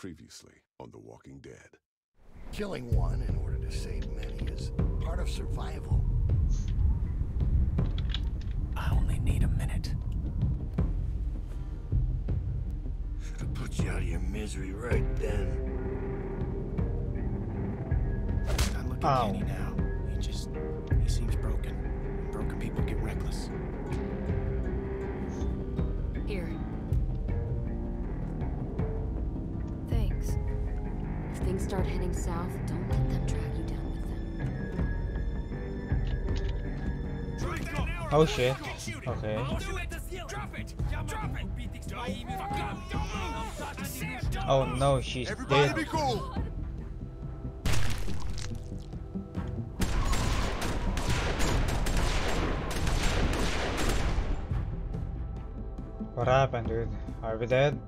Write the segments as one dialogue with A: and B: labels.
A: Previously on The Walking Dead.
B: Killing one in order to save many is part of survival.
C: I only need a minute.
B: Should have put you out of your misery right then.
C: I look at
D: Ow.
C: Kenny now. He just. He seems broken. Broken people get reckless.
E: Here. Start heading south, don't let them drag you down with them.
D: Oh shit. Okay. Oh no, she's dead.
A: cool!
D: What happened, dude? Are we dead?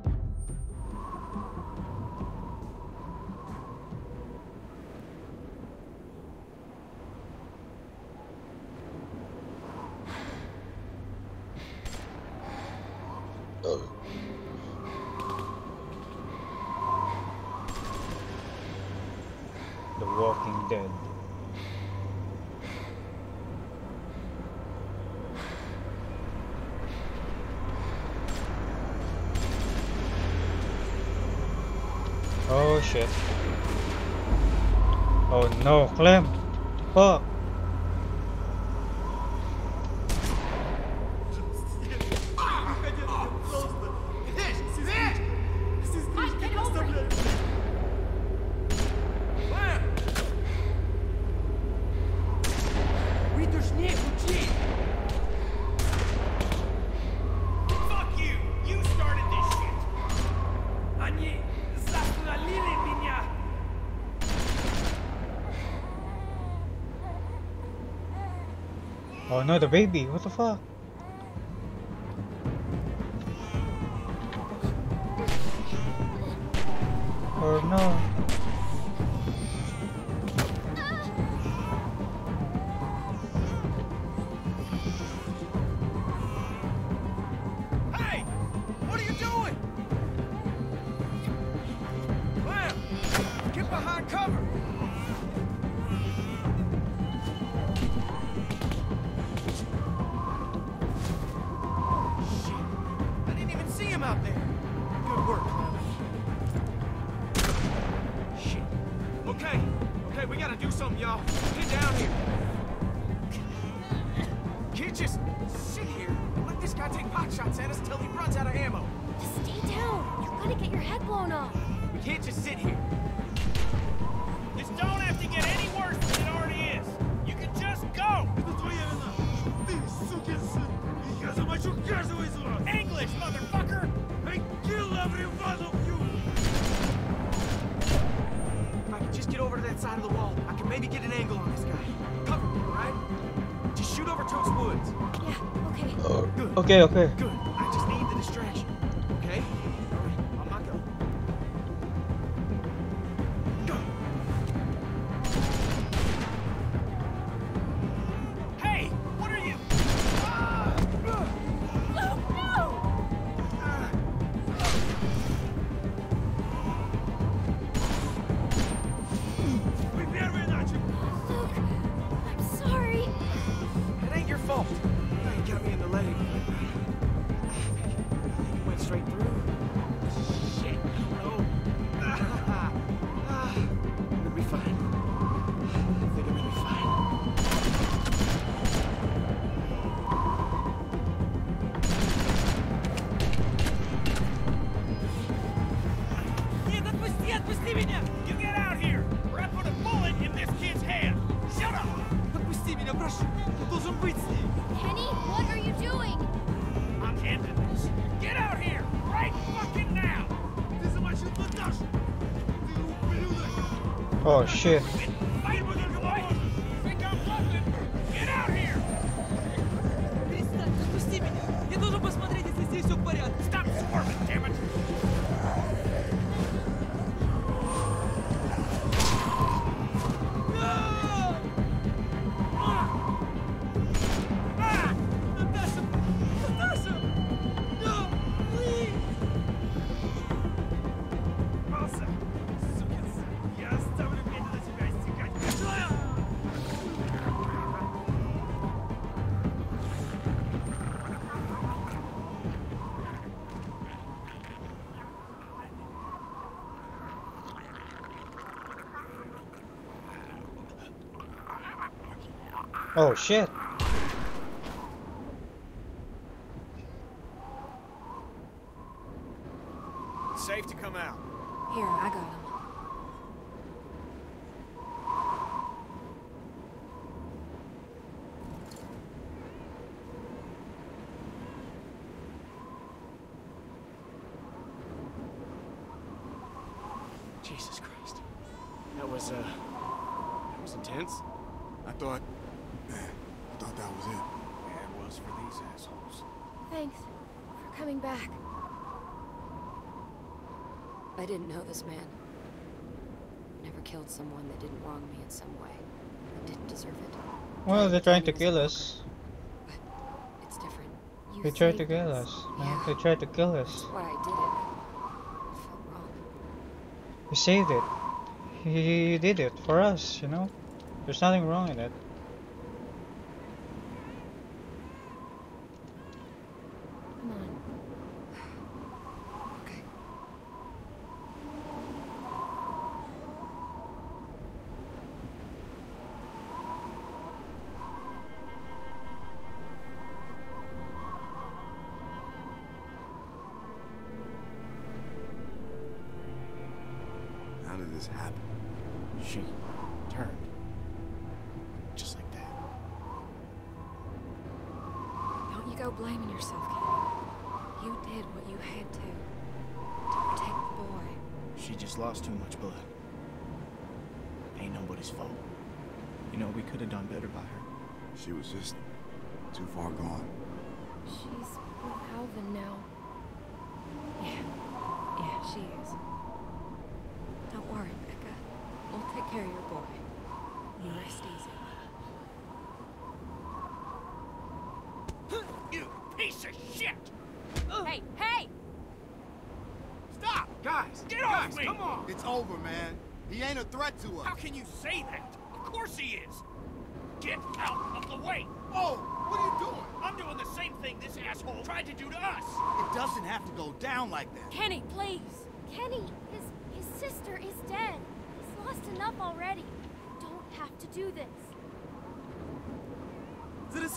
D: Baby! What the fuck?
F: Shots at us till he runs out of ammo.
E: Just stay down. You're gonna get your head blown off.
F: We can't just sit here. This don't have to get any worse than it already is. You can just go. English, motherfucker! I kill every one of you! If I can just get over to that side of the wall, I can maybe get an
E: Okay,
D: okay.
F: Good. 是。
D: Oh shit.
F: It's safe to come out.
G: Here, I got him.
C: Jesus Christ. That was, uh, that was intense.
F: I thought. I thought that was it. Yeah, it was for these assholes.
G: Thanks for coming back. I didn't know this man. Never killed someone that didn't wrong me in some way. That didn't deserve it.
E: Well, they're trying to kill us.
G: But it's different. You
E: They tried to kill
G: us.
E: us.
G: Yeah.
E: They tried to kill us.
G: That's why I did it. It felt wrong.
E: He saved it. He, he did it for us, you know? There's nothing wrong in it.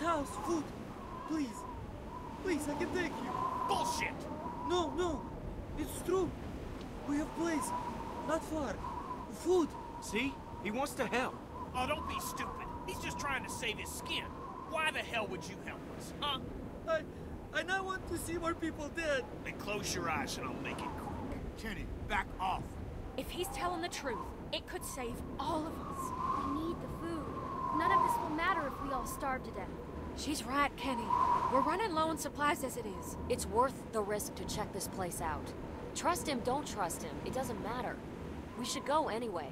D: House, food. Please. Please, I can take you.
F: Bullshit!
D: No, no. It's true. We have place. Not far. Food.
C: See? He wants to help.
F: Oh, don't be stupid. He's just trying to save his skin. Why the hell would you help us, huh?
D: I I now want to see more people dead.
F: Then close your eyes and I'll make it quick.
H: Kenny, back off.
I: If he's telling the truth, it could save all of us. We need the food. None of this will matter if we all starve to death.
G: She's right, Kenny. We're running low on supplies as it is. It's worth the risk to check this place out. Trust him, don't trust him. It doesn't matter. We should go anyway.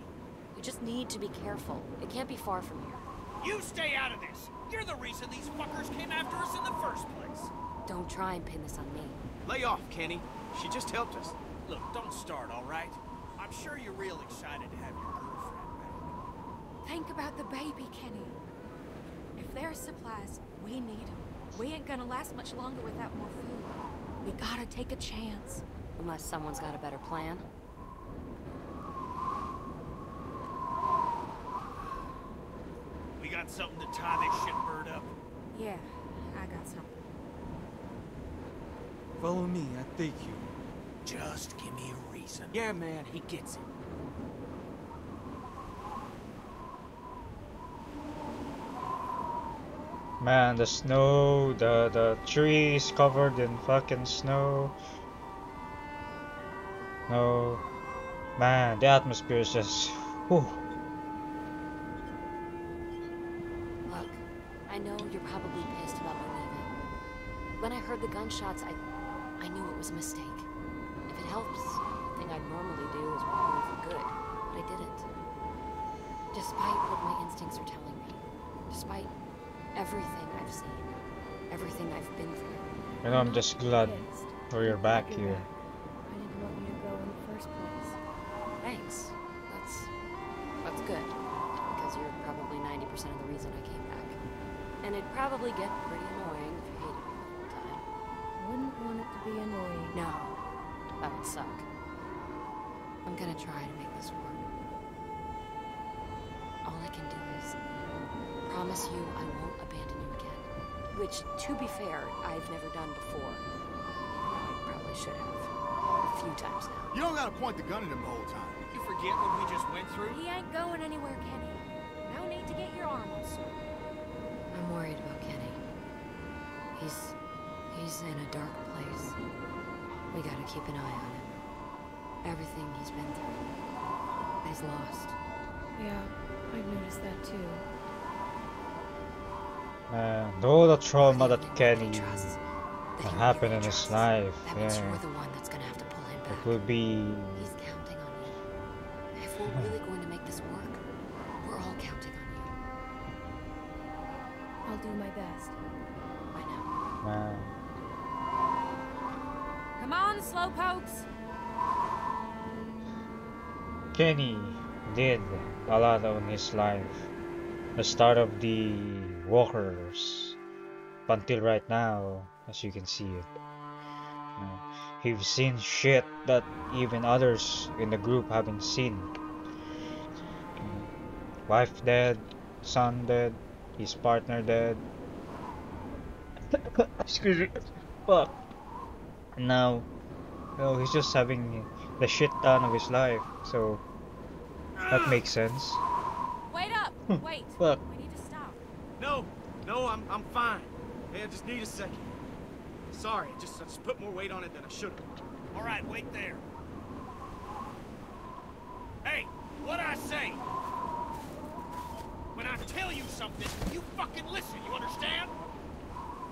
G: We just need to be careful. It can't be far from here.
F: You stay out of this! You're the reason these fuckers came after us in the first place!
G: Don't try and pin this on me.
C: Lay off, Kenny. She just helped us.
F: Look, don't start, all right? I'm sure you're real excited to have your girlfriend back.
G: Think about the baby, Kenny. If there's supplies, we need them. We ain't gonna last much longer without more food. We gotta take a chance. Unless someone's got a better plan.
F: We got something to tie this shitbird up?
G: Yeah, I got something.
D: Follow me. I take you.
F: Just give me a reason.
C: Yeah, man, he gets it.
E: Man, the snow, the the trees covered in fucking snow. No, man, the atmosphere is just. Whew. Just glad
I: Pissed.
E: we're back here. Keep an eye on him. Everything he's been through. He's lost.
I: Yeah, I've noticed that too.
J: Uh, man, all the trauma that
E: Really
J: Kenny
E: nobody trusts, that he
J: happened in his
E: trusts.
J: life,
E: That means
J: yeah.
E: you're the one that's gonna have to pull him
J: It
E: back.
J: will be
E: He's counting on you. If we're really going to make this work, we're all counting on you.
I: I'll do my best.
E: I know.
J: man.
I: Come on, slowpokes!
J: Kenny did a lot on his life. The start of the walkers until right now, as you can see it. He's seen shit that even others in the group haven't seen. Wife dead, son dead, his partner dead. Excuse me. Fuck. And now, you know, he's just having the shit done of his life. So that ah! makes sense.
I: Wait up! Wait!
J: Fuck.
I: We need to stop.
C: No, no, I'm I'm fine. Hey, I just need a second. Sorry, just I just put more weight on it than I should have.
D: All right, wait there. Hey, what I say? When I tell you something, you fucking listen, you understand?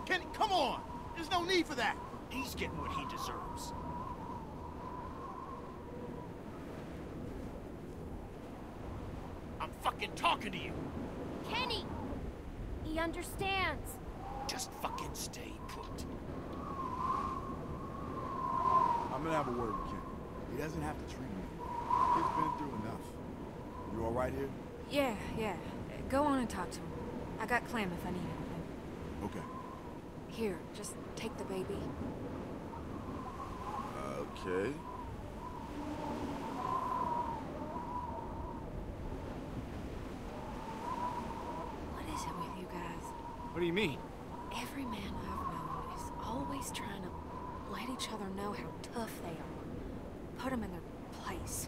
C: Kenny, come on! There's no need for that.
D: He's getting what he deserves. I'm fucking talking to you.
I: Kenny! He understands.
D: Just fucking stay put.
H: I'm gonna have a word with Kenny. He doesn't have to treat me. He's been through enough. You all right here?
G: Yeah, yeah. Go on and talk to him. I got Clem if I need anything.
H: Okay.
G: Here, just take the baby.
H: Okay.
G: What is it with you guys?
C: What do you mean?
G: Every man I've known is always trying to let each other know how tough they are. Put them in their place.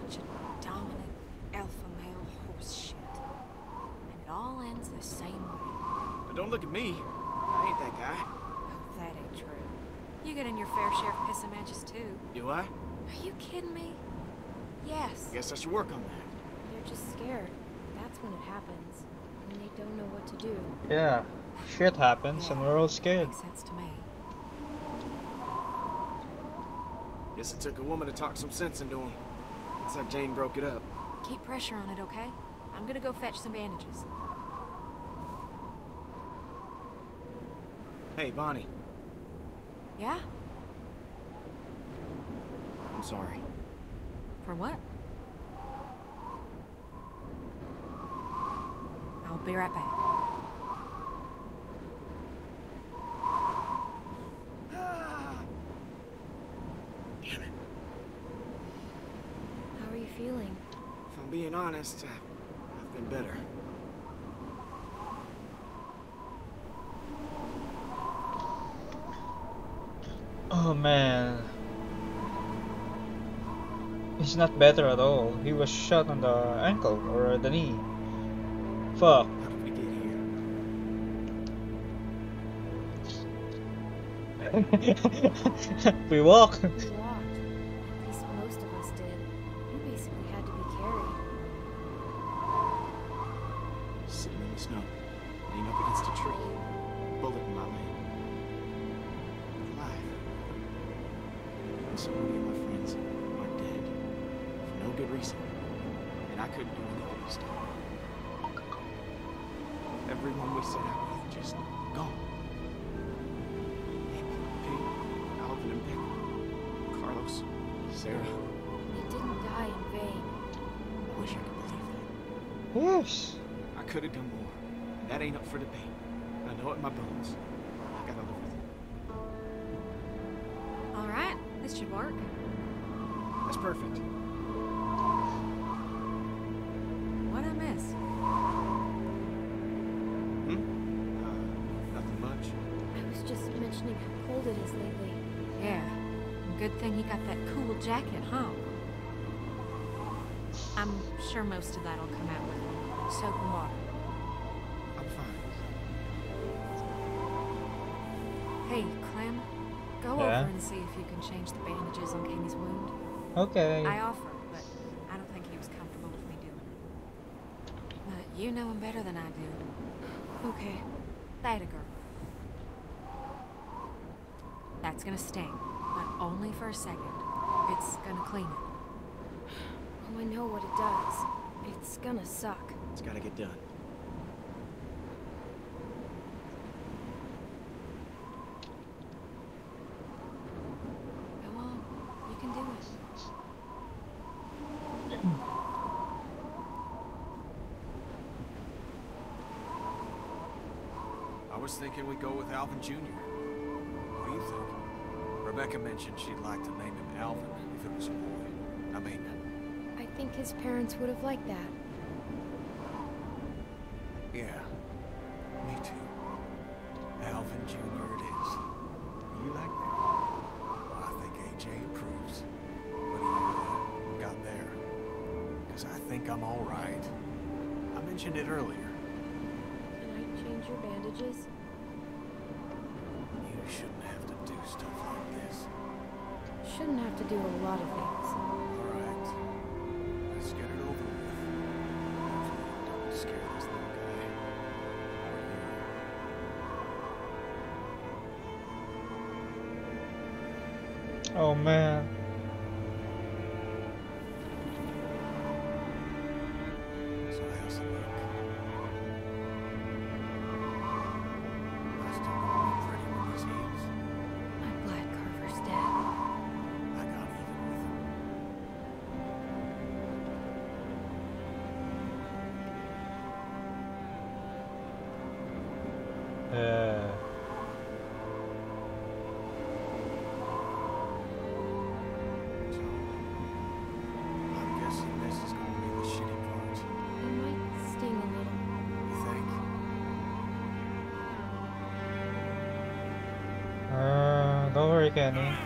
G: Bunch of dominant alpha male horse shit. And it all ends the same way.
C: But don't look at me. I ain't that guy.
G: Oh, that ain't true. You get in your fair share of pissing matches too.
C: Do I?
G: Are you kidding me? Yes.
C: Guess I should work on that.
I: They're just scared. That's when it happens. When they don't know what to do.
J: Yeah, shit happens and we're all scared.
G: Makes sense to me.
C: Guess it took a woman to talk some sense into him. Looks like Jane broke it up.
G: Keep pressure on it, okay? I'm gonna go fetch some bandages.
C: Hey, Bonnie.
G: Yeah?
C: I'm sorry.
G: For what? I'll be right back.
C: Damn it.
I: How are you feeling?
C: If I'm being honest, I- I've been better.
J: Oh man. He's not better at all. He was shot on the ankle or the knee. Fuck.
C: How did we get here?
J: we walk.
G: Comfortable with me doing it. But you know him better than I do.
I: Okay.
G: That a girl. That's gonna sting, but only for a second. It's gonna clean it.
I: Oh, I know what it does. It's gonna suck.
C: It's gotta get done.
G: Go on, you can do it.
C: I was thinking we go with Alvin Jr. What do you think? Rebecca mentioned she'd like to name him Alvin if it was a boy. I mean,
I: I think his parents would have liked that.
C: yeah, me too. Alvin Jr. it is. You like that? Well, I think AJ approves. What do you uh, got there? Because I think I'm all right. I mentioned it earlier.
I: Can I change your bandages?
C: Shouldn't have to do
I: a lot of things.
C: All right. Let's get it over with. Hopefully don't scare this little guy. Or you.
F: Oh man. Don't worry,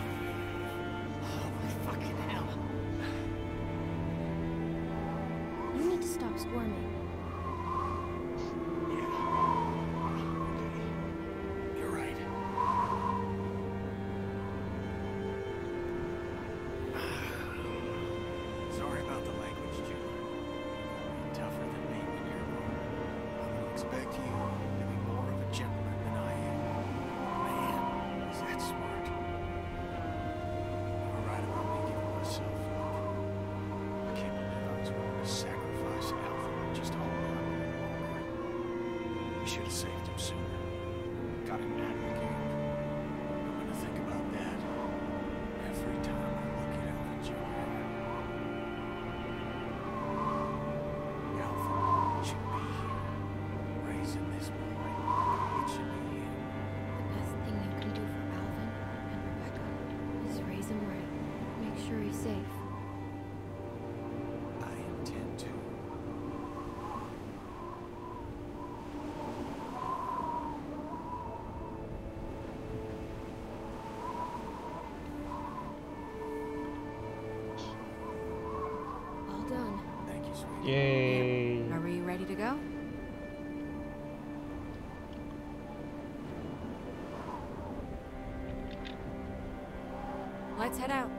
G: Let's head out.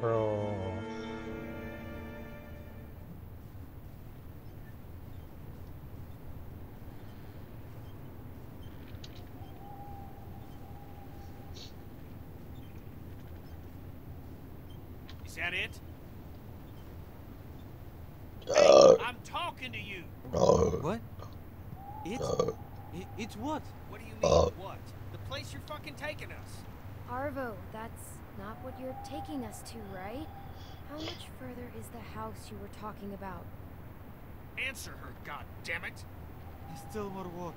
F: Bro.
K: Is that it?
L: Uh,
K: I'm talking to you.
L: no,
D: What? It's
L: no.
D: i- it's what?
K: What do you mean,
L: Uh.
K: what? The place you're fucking taking us.
I: Arvo, that's not what you're taking us to, right? How much further is the house you were talking about?
K: Answer her, god damn it!
D: Still more walk.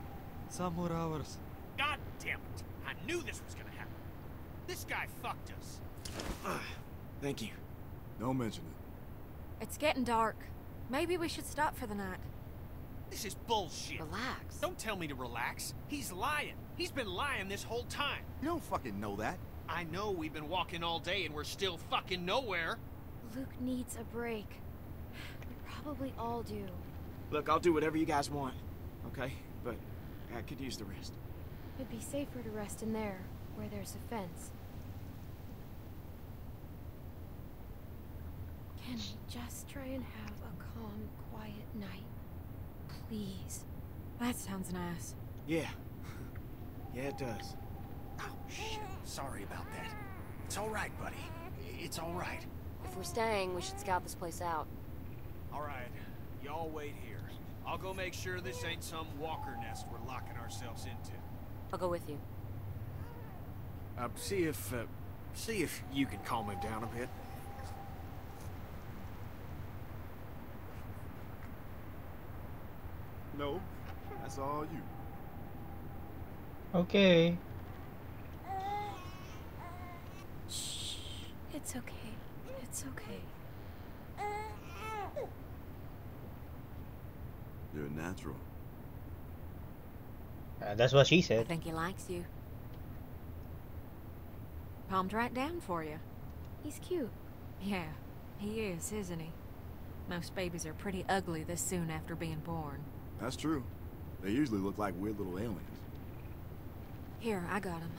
D: Some more hours.
K: God damn it! I knew this was gonna happen. This guy fucked us.
C: Thank you.
H: Don't mention it.
G: It's getting dark. Maybe we should stop for the night.
F: This is bullshit.
E: Relax.
F: Don't tell me to relax. He's lying. He's been lying this whole time.
H: You don't fucking know that.
F: I know we've been walking all day and we're still fucking nowhere.
I: Luke needs a break. We probably all do.
C: Look, I'll do whatever you guys want, okay? But I could use the rest.
I: It'd be safer to rest in there, where there's a fence. Can we just try and have a calm, quiet night? Please.
G: That sounds nice.
C: Yeah. yeah, it does.
F: Oh, shit. Sorry about that. It's all right, buddy. It's all right.
E: If we're staying, we should scout this place out.
F: All right. Y'all wait here. I'll go make sure this ain't some walker nest we're locking ourselves into.
E: I'll go with you.
F: Uh, see if, uh, see if you can calm him down a bit.
H: No, that's all you.
J: Okay.
I: Shh. It's okay. It's okay.
H: You're natural.
J: Uh, that's what she said.
G: I think he likes you. Calmed right down for you.
I: He's cute.
G: Yeah, he is, isn't he? Most babies are pretty ugly this soon after being born.
H: That's true. They usually look like weird little aliens.
G: Here, I got him.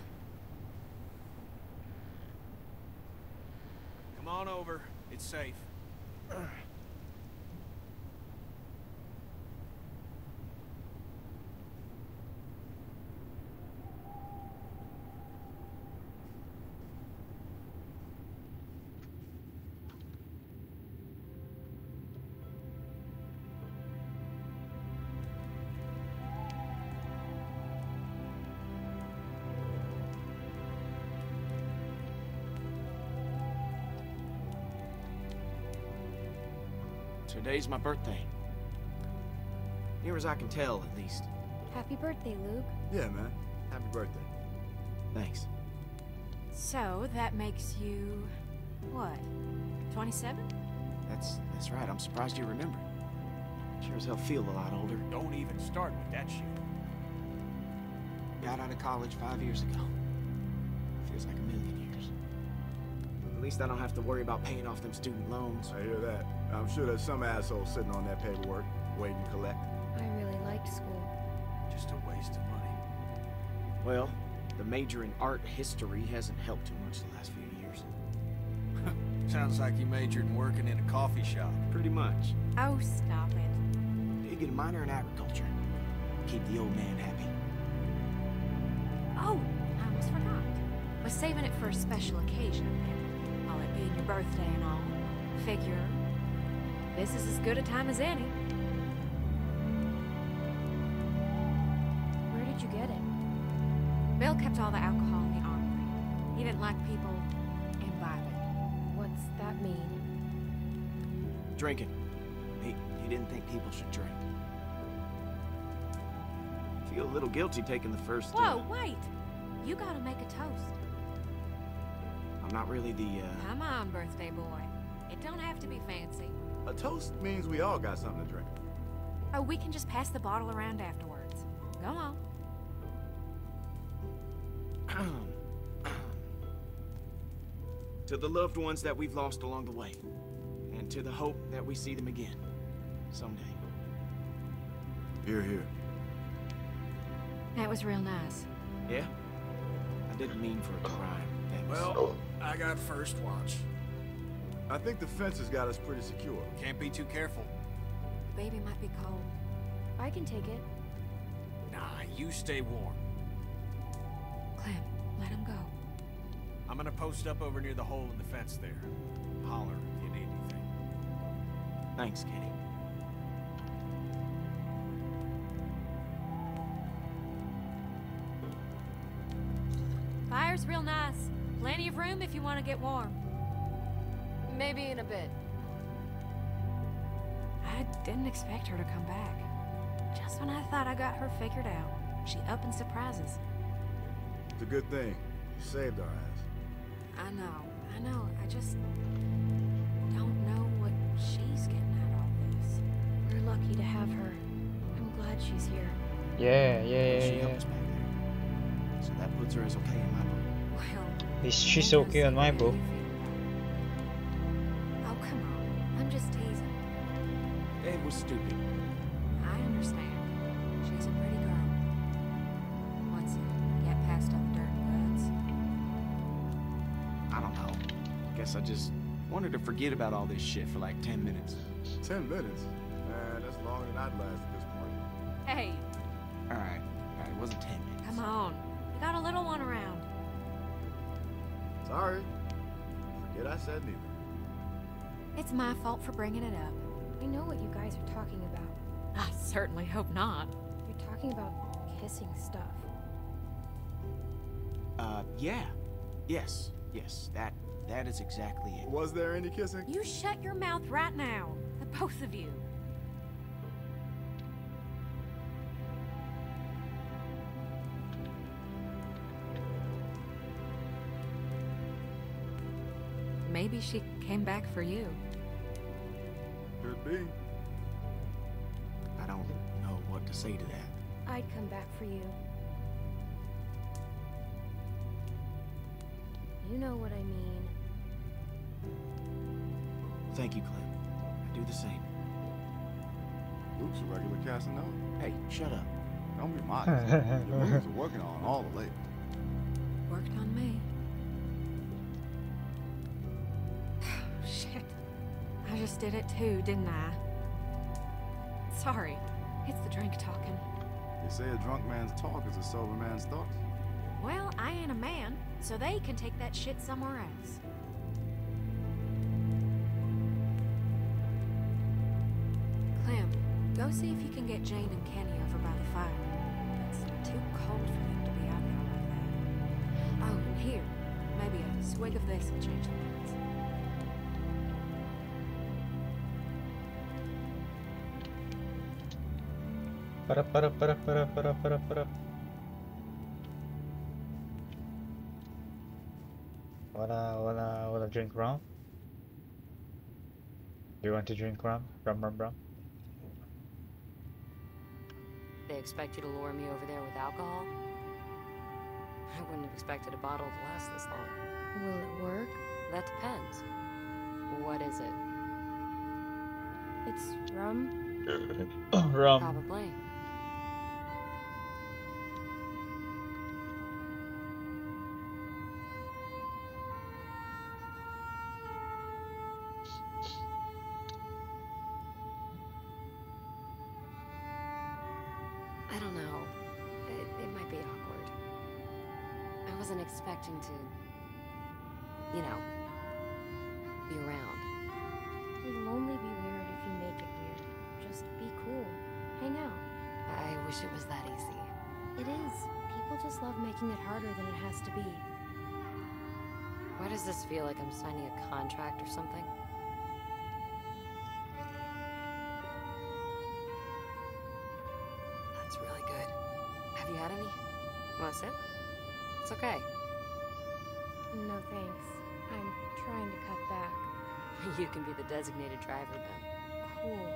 F: Come on over. It's safe.
C: Today's my birthday. Near as I can tell, at least.
I: Happy birthday, Luke.
H: Yeah, man. Happy birthday.
C: Thanks.
G: So, that makes you... what? 27?
C: That's that's right. I'm surprised you remember. Sure as hell feel a lot older.
F: Don't even start with that shit.
C: Got out of college five years ago. Feels like a million years. At least I don't have to worry about paying off them student loans.
H: I hear that. I'm sure there's some asshole sitting on that paperwork, waiting to collect.
I: I really liked school.
F: Just a waste of money.
C: Well, the major in art history hasn't helped too much the last few years.
F: Sounds like you majored in working in a coffee shop.
C: Pretty much.
G: Oh, stop it.
C: You get a minor in agriculture. Keep the old man happy.
G: Oh, I almost forgot. Was saving it for a special occasion. Being your birthday and all. Figure. This is as good a time as any.
I: Where did you get it?
G: Bill kept all the alcohol in the armory. He didn't like people imbibing.
I: What's that mean?
C: Drinking. He, he didn't think people should drink. Feel a little guilty taking the first.
G: Whoa, wait! You gotta make a toast.
C: I'm not really the. Uh,
G: Come on, birthday boy. It don't have to be fancy.
H: A toast means we all got something to drink.
G: Oh, we can just pass the bottle around afterwards. Go on.
C: to the loved ones that we've lost along the way, and to the hope that we see them again someday.
H: Here, here.
G: That was real nice.
C: Yeah? I didn't mean for it to rhyme. That was...
F: Well, I got first watch.
H: I think the fence has got us pretty secure.
F: Can't be too careful.
G: The baby might be cold.
I: I can take it.
F: Nah, you stay warm.
G: Clem, let him go.
F: I'm gonna post up over near the hole in the fence there. Holler if you need anything.
C: Thanks, Kenny.
G: Fire's real nice. Plenty of room if you want to get warm.
E: Maybe in a bit.
G: I didn't expect her to come back. Just when I thought I got her figured out, she up and surprises.
H: It's a good thing. You saved our ass.
G: I know, I know. I just don't know what she
I: lucky to have her. I'm glad she's here.
J: Yeah, yeah, yeah.
M: She
J: yeah,
M: helped us back there. So that puts her as okay in my book.
G: Well,
J: Is she's okay on my book?
G: oh, come on. I'm just teasing.
M: It was stupid.
G: I understand. She's a pretty girl. Once you get past all the dirt and guts.
M: I don't know. Guess I just wanted to forget about all this shit for like 10 minutes.
H: Ten minutes? Man, that's longer than I'd last at this point.
G: Hey,
M: Alright, alright, it wasn't 10 minutes.
G: come on. We got a little one around.
H: Sorry. Forget I said neither.
G: It's my fault for bringing it up.
I: I know what you guys are talking about.
G: I certainly hope not.
I: You're talking about kissing stuff.
M: Uh, yeah. Yes, yes, that that is exactly it.
H: Was there any kissing?
G: You shut your mouth right now. The both of you. Came back for you.
H: Could be.
M: I don't know what to say to that.
I: I'd come back for you. You know what I mean.
M: Thank you, Clem. I do the same.
H: Luke's a regular Casanova.
M: Hey, shut up.
H: Don't be modest. Your movies are working on all the late.
G: Worked on me. Just did it too, didn't I? Sorry. It's the drink talking.
H: They say a drunk man's talk is a sober man's thoughts.
G: Well, I ain't a man, so they can take that shit somewhere else. Clem, go see if you can get Jane and Kenny over by the fire. It's too cold for them to be out there like that. Oh, and here, maybe a swig of this will change the minds.
J: Para para para para para para para. Wanna wanna wanna drink rum? Do You want to drink rum? Rum rum rum?
E: They expect you to lure me over there with alcohol? I wouldn't have expected a bottle to last this long.
I: Will it work?
E: That depends. What is it?
I: It's rum.
J: rum.
E: Probably. Wish it was that easy.
I: It is. People just love making it harder than it has to be.
E: Why does this feel like I'm signing a contract or something? That's really good. Have you had any? Want to sip? It's okay.
I: No thanks. I'm trying to cut back.
E: You can be the designated driver then.
I: Cool.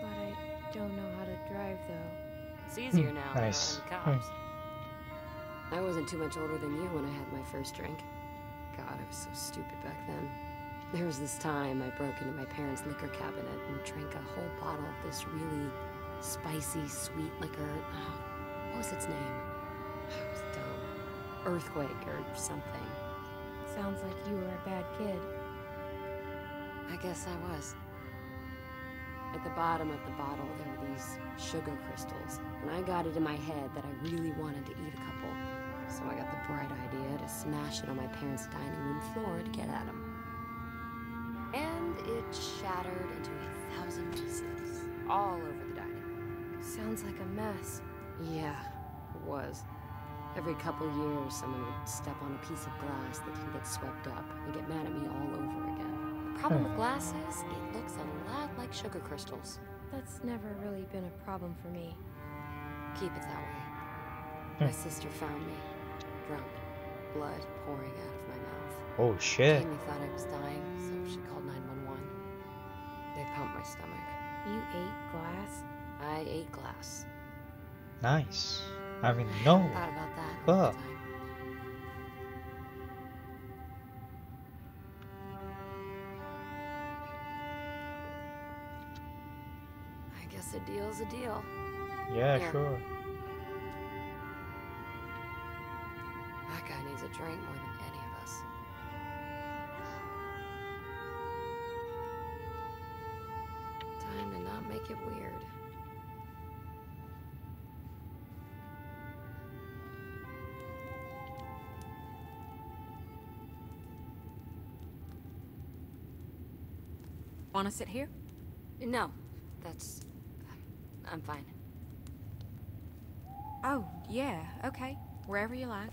I: But I don't know how to drive though.
E: It's easier hmm. now
J: Nice.
E: Hmm. cops. I wasn't too much older than you when I had my first drink. God, I was so stupid back then. There was this time I broke into my parents' liquor cabinet and drank a whole bottle of this really spicy, sweet liquor. Oh, what was its name? I was dumb. Earthquake or something.
I: Sounds like you were a bad kid.
E: I guess I was. At the bottom of the bottle, there were these sugar crystals, and I got it in my head that I really wanted to eat a couple. So I got the bright idea to smash it on my parents' dining room floor to get at them. And it shattered into a thousand pieces, all over the dining room.
I: Sounds like a mess.
E: Yeah, it was. Every couple years, someone would step on a piece of glass that didn't get swept up and get mad at me all over again. The problem hmm. with glasses, it looks a lot like sugar crystals.
I: That's never really been a problem for me.
E: Keep it that way. Hmm. My sister found me, drunk, blood pouring out of my mouth.
J: Oh shit.
E: Jamie thought I was dying, so she called 911. They pumped my stomach.
G: You ate glass?
E: I ate glass.
J: Nice. I mean, no.
E: Thought about that. all the
J: Fuck.
E: A deal's a deal.
J: Yeah,
E: Yeah.
J: sure.
E: That guy needs a drink more than any of us. Time to not make it weird.
G: Want to sit here?
E: No, that's. I'm fine.
G: Oh, yeah, okay. Wherever you like.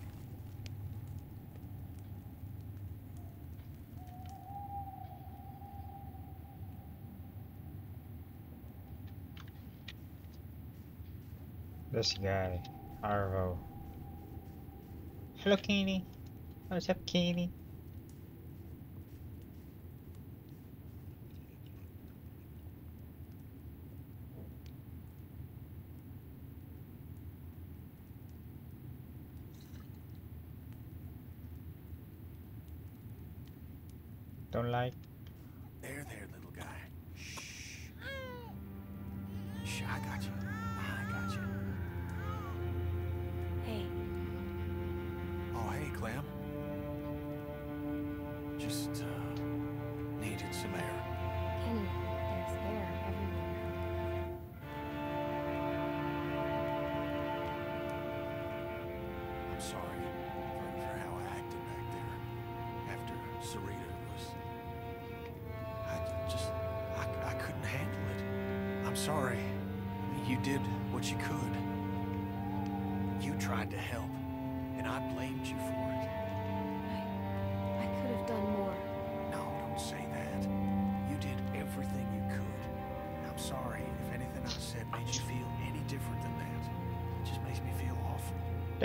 J: This guy, Arvo. Hello, Kenny. What's up, Kenny? Don't like.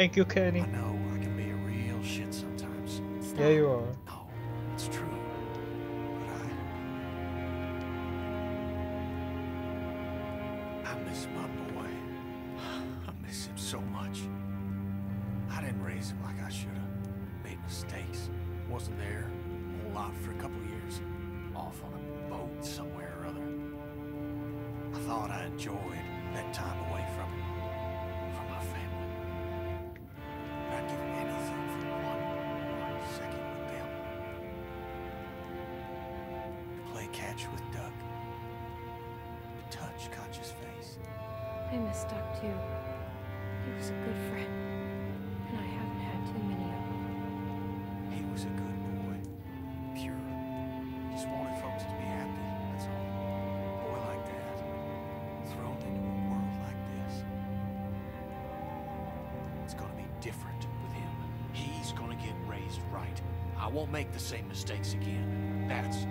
J: Thank you, Kenny.
F: I know I can be a real shit sometimes.
J: Yeah, you are.
F: No, it's true. But I. I miss my boy. I miss him so much. I didn't raise him like I should have. Made mistakes. Wasn't there a whole lot for a couple years. Off on a boat somewhere or other. I thought I enjoyed catch with Duck. To touch Katjaa's face.
G: I miss Duck too. He was a good friend. And I haven't had too many of them.
F: He was a good boy. Pure. Just wanted folks to be happy, that's all. A boy like that. Thrown into a world like this. It's gonna be different with him. He's gonna get raised right. I won't make the same mistakes again. That's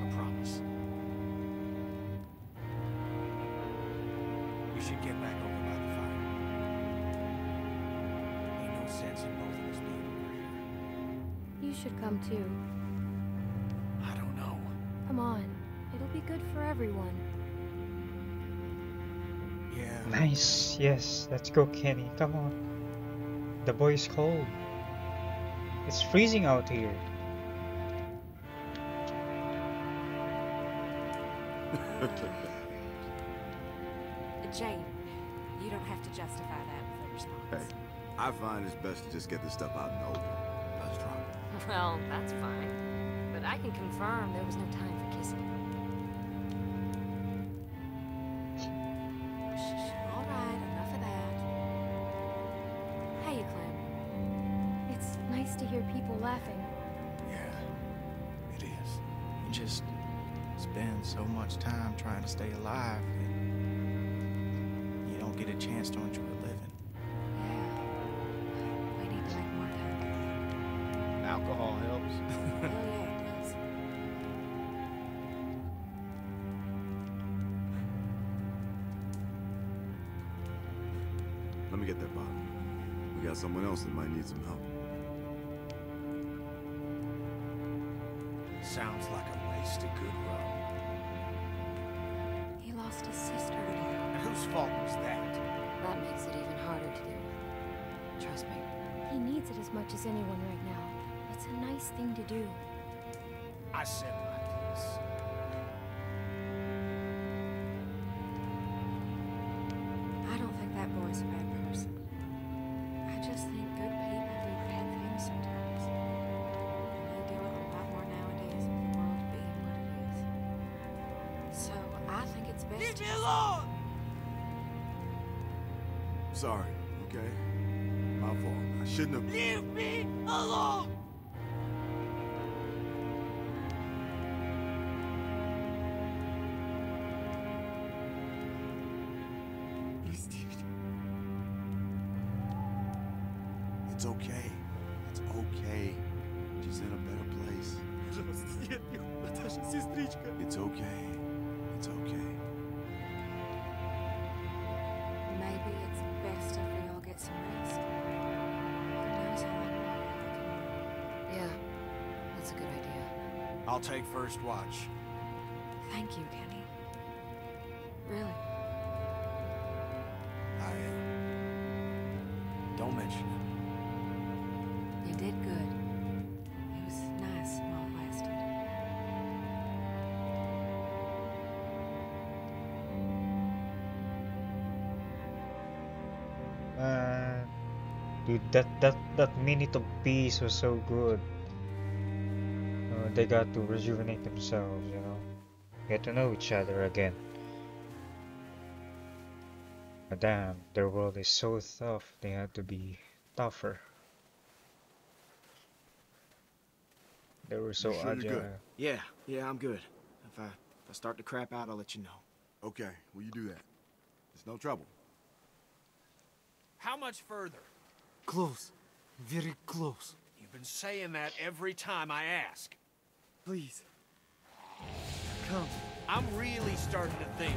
F: should
G: come too.
F: I don't know.
G: Come on. It'll be good for everyone.
F: Yeah.
J: Nice. Yes, let's go, Kenny. Come on. The boy's cold. It's freezing out here.
G: Jane, you don't have to justify that with a response.
H: Hey, I find it's best to just get this stuff out in the open.
E: Well, that's fine. But I can confirm there was no time for kissing.
G: All right, enough of that. Hey. It's nice to hear people laughing.
F: Yeah, it is.
M: You just spend so much time trying to stay alive you don't get a chance to enjoy living.
G: Oh,
H: Let me get that bottle. We got someone else that might need some help.
F: Sounds like a waste of good run.
G: He lost lost his sister today.
F: And whose fault was that?
E: That makes it even harder to deal with. Trust me.
I: He needs it as much as anyone right now. It's a nice thing to do.
F: I said like this.
G: I don't think that boy's a bad person. I just think good people do bad things sometimes. They do it a lot more nowadays with the world being what it is. So I think it's best.
D: Leave me alone!
H: Sorry, okay? My fault. I shouldn't have.
D: Leave me alone!
H: It's okay. It's okay. She's in a better place. It's okay. It's okay.
G: Maybe it's best if we all get some rest.
E: Yeah, that's a good idea.
F: I'll take first watch.
G: Thank you,
J: Ken. That that that minute of peace was so good. Uh, they got to rejuvenate themselves, you know, get to know each other again. But damn, their world is so tough. They had to be tougher. They were so
H: sure
J: agile.
H: good?
C: Yeah, yeah, I'm good. If I if I start to crap out, I'll let you know.
H: Okay, will you do that? It's no trouble.
F: How much further?
D: Close. Very close.
F: You've been saying that every time I ask.
D: Please. Come.
F: I'm really starting to think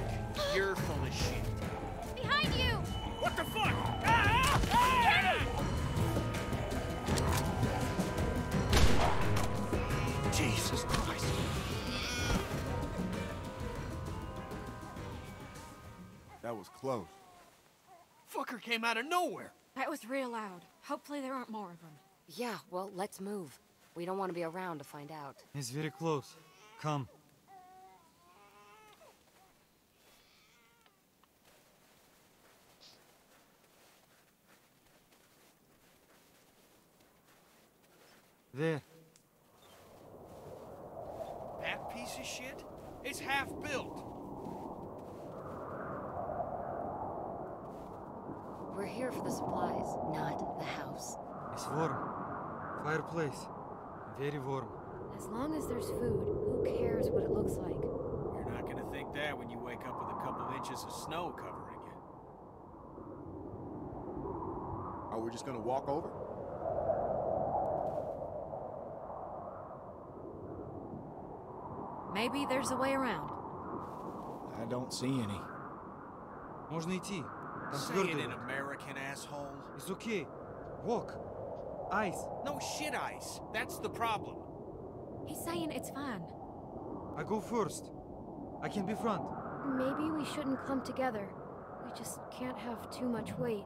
F: you're full of shit.
I: Behind you!
F: What the fuck? Ah, ah, ah! Jesus Christ.
H: That was close.
F: Fucker came out of nowhere.
G: That was real loud. Hopefully there aren't more of them.
E: Yeah, well, let's move. We don't want to be around to find out.
D: It's very close. Come. There.
F: That piece of shit? It's half built.
E: We're here for the supplies, not the house.
D: It's warm. Fireplace. Very warm.
I: As long as there's food, who cares what it looks like?
F: You're not gonna think that when you wake up with a couple inches of snow covering you.
H: Are we just gonna walk over?
G: Maybe there's a way around.
C: I don't see any.
D: Можно идти. That's
F: Say it an American, asshole.
D: It's okay. Walk. Ice.
F: No shit ice. That's the problem.
G: He's saying it's fine.
D: I go first. I can be front.
I: Maybe we shouldn't come together. We just can't have too much weight.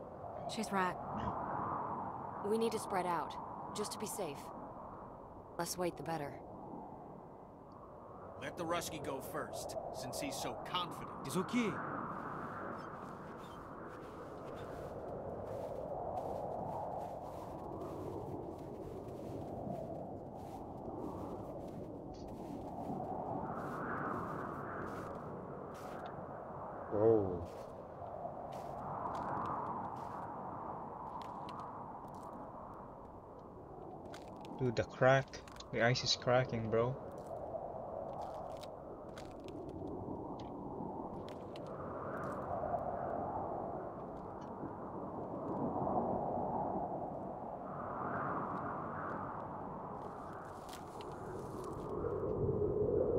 G: She's right.
E: We need to spread out, just to be safe. Less weight, the better.
F: Let the Rusky go first, since he's so confident.
D: It's okay.
J: Dude, the crack. The ice is cracking, bro.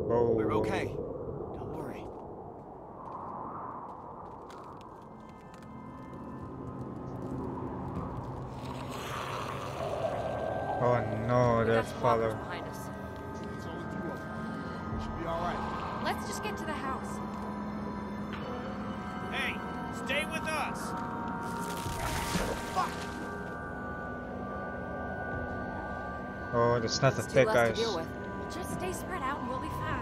J: Whoa.
C: We're okay.
E: Let's
J: follow.
E: Behind us.
H: It's only two of. We should be all right.
G: Let's just get to the house.
H: Hey, stay with us.
E: Oh, that's not
F: the
E: thick guys.
G: Just stay spread out and we'll be fine.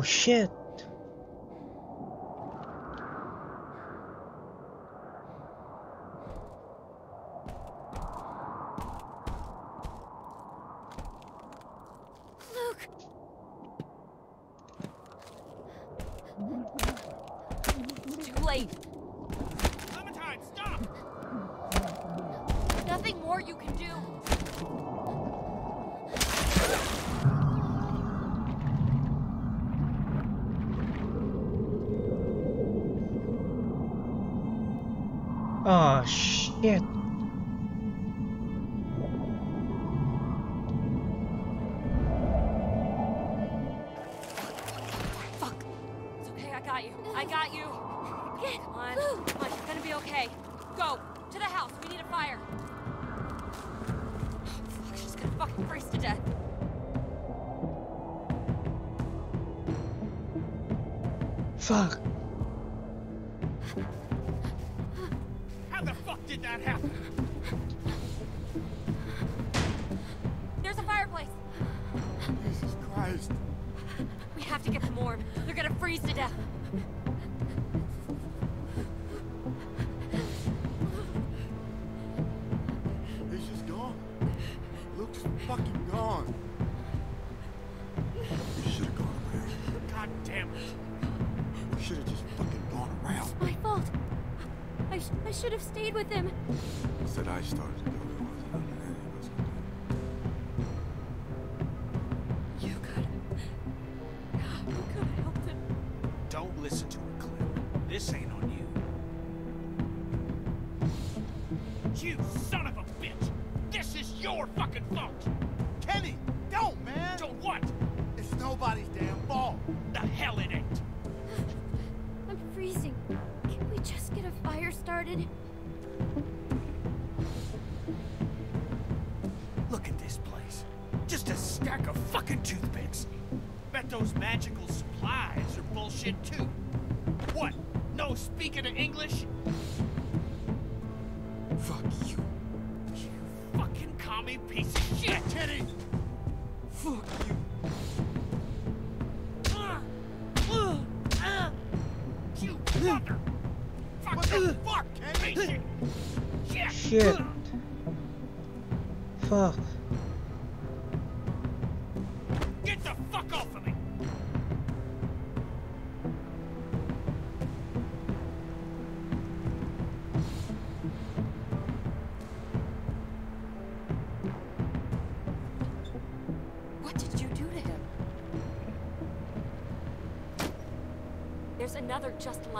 J: Oh
E: shit.
F: fuck.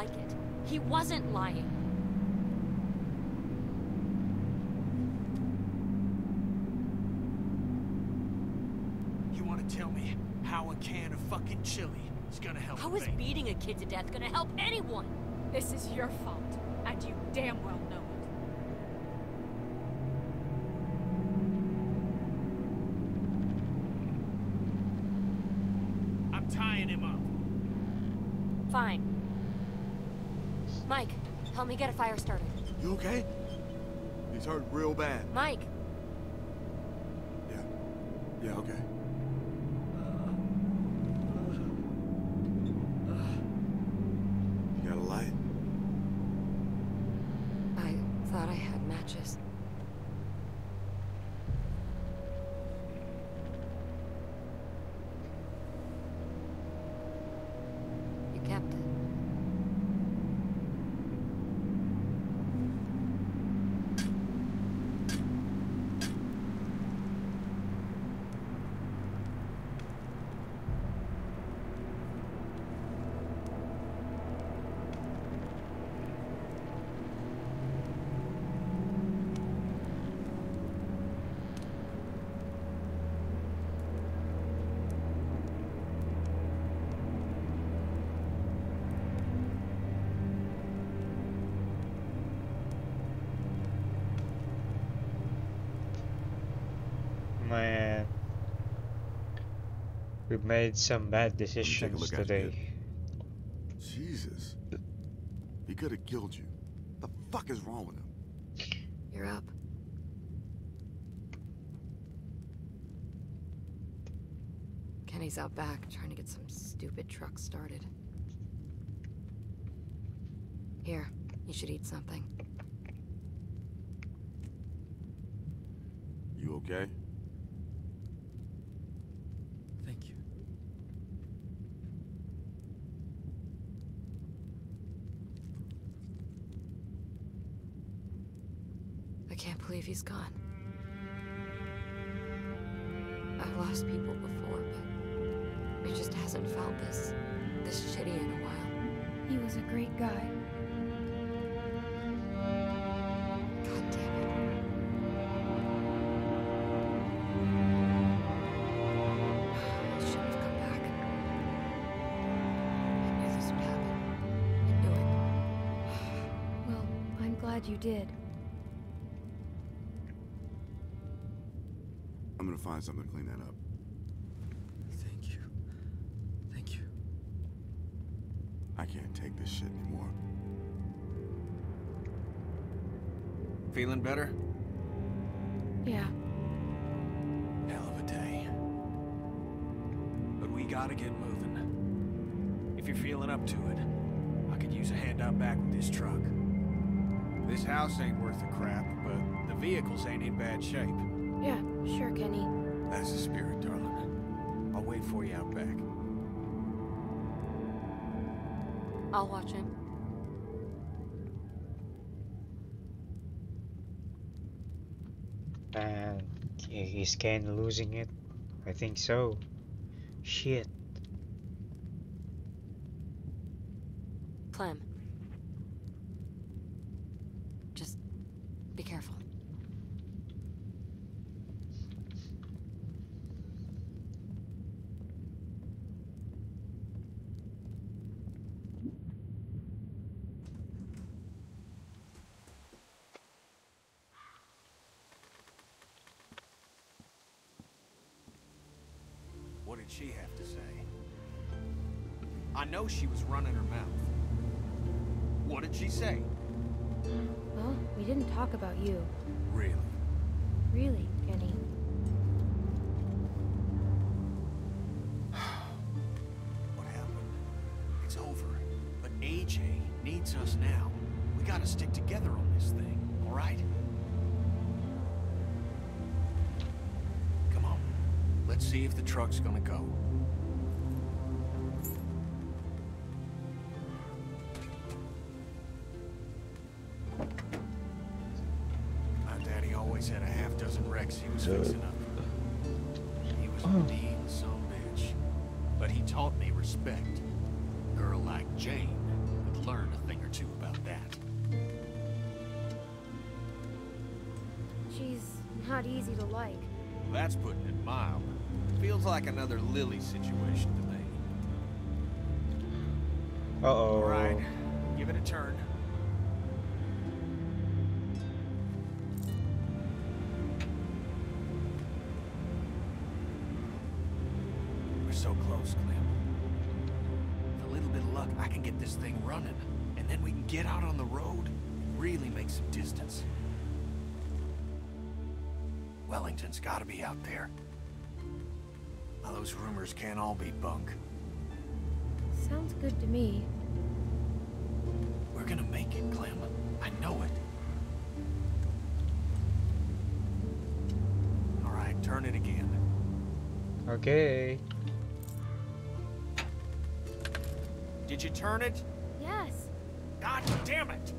N: Like it. He wasn't lying.
F: You want to tell me how a can of fucking chili is gonna help
N: How
F: a
N: is
F: baby?
N: beating a kid to death gonna help anyone?
G: This is your fault, and you damn well know it.
F: I'm tying him up.
N: Fine. Mike, help me get a fire started.
H: You okay? He's hurt real bad.
N: Mike,
H: Yeah. Yeah, okay. You got a light?
E: I thought I had matches. You kept it.
J: Man. We've made some bad decisions
H: look
J: today.
H: Jesus. He could have killed you. The fuck is wrong with him?
E: You're up. Kenny's out back trying to get some stupid truck started. Here, you should eat something.
H: You okay?
D: Thank you.
E: I can't believe he's gone. I've lost people before, but it just hasn't felt this this shitty in a while.
G: He was a great guy.
E: God damn
H: gonna find something to clean that up.
D: Thank you. Thank you.
H: I can't take this shit anymore.
F: Feeling better?
G: Yeah.
F: Hell of a day. But we gotta get moving. If you're feeling up to it, I could use a hand out back with this truck. This house ain't worth a crap, but the vehicles ain't in bad shape.
G: Yeah, sure, Kenny.
F: That's the spirit, darling. I'll wait for you out back.
N: I'll watch him.
J: And i- is Ken losing it? I think so. Shit.
F: Feels like another Lily situation to me.
J: Uh-oh.
F: All right, give it a turn. We're so close, Clem. With a little bit of luck, I can get this thing running, and then we can get out on the road and really make some distance. Wellington's gotta be out there. Now, those rumors can't all be bunk.
I: Sounds good to me.
F: We're gonna make it, Clem. I know it. All right, turn it again.
J: Okay.
F: Did you turn it?
I: Yes.
F: God damn it!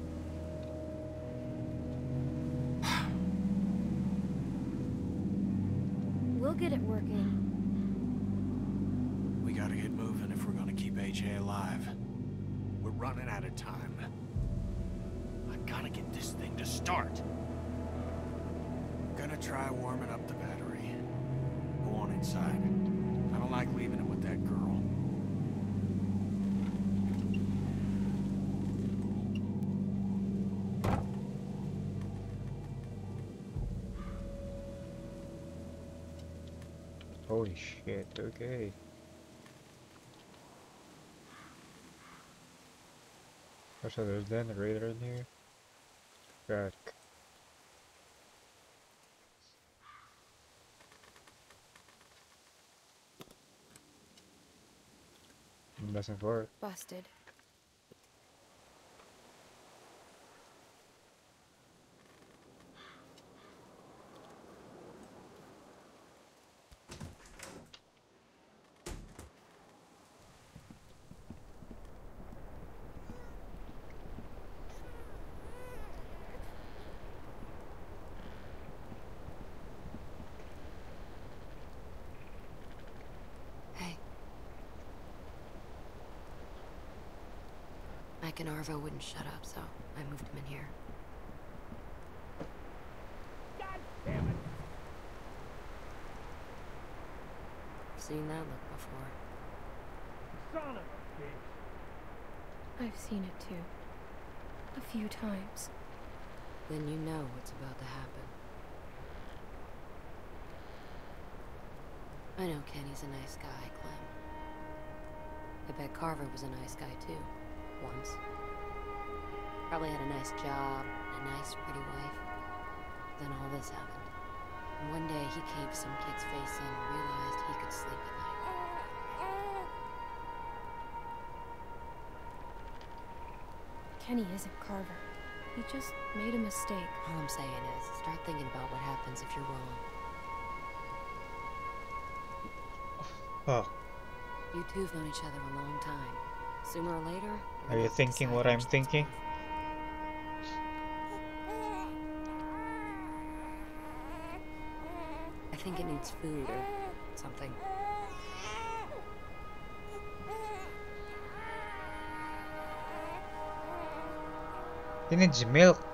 I: We'll get it working.
F: We gotta get moving if we're gonna keep AJ alive. We're running out of time. I gotta get this thing to start. Gonna try warming up the battery. Go on inside. I don't like leaving it with that girl.
J: Holy shit, okay. So there's then a raider in here? Fuck. Doesn't work.
G: Busted. Hey. Mike and Arvo wouldn't shut up, so I moved him in here.
O: God Damn it.
E: I've Seen that look before.
O: Son of a bitch.
I: I've seen it too. A few times.
E: Then you know what's about to happen. I know Kenny's a nice guy, Clem. I bet Carver was a nice guy too. Once. Probably had a nice job, and a nice, pretty wife. Then all this happened. And one day he caved some kid's face in and realized he could sleep at night.
I: Kenny isn't Carver. He just made a mistake.
E: All I'm saying is, start thinking about what happens if you're wrong.
J: Oh,
E: You two have known each other a long time. Sooner or later,
J: are you thinking what I'm thinking?
E: Needs food or something.
J: He needs milk.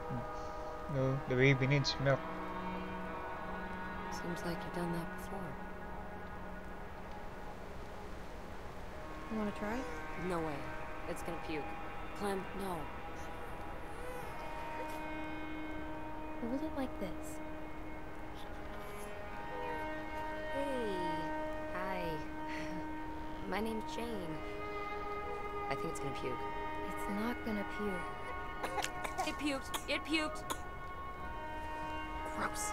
J: No, the baby needs milk.
E: Seems like you've done that before.
I: You wanna try?
E: No way. It's gonna puke. Clem, no.
I: Hold it like this.
E: My name's Jane. I think it's gonna puke.
I: It's not gonna puke.
E: It puked. It puked. Gross.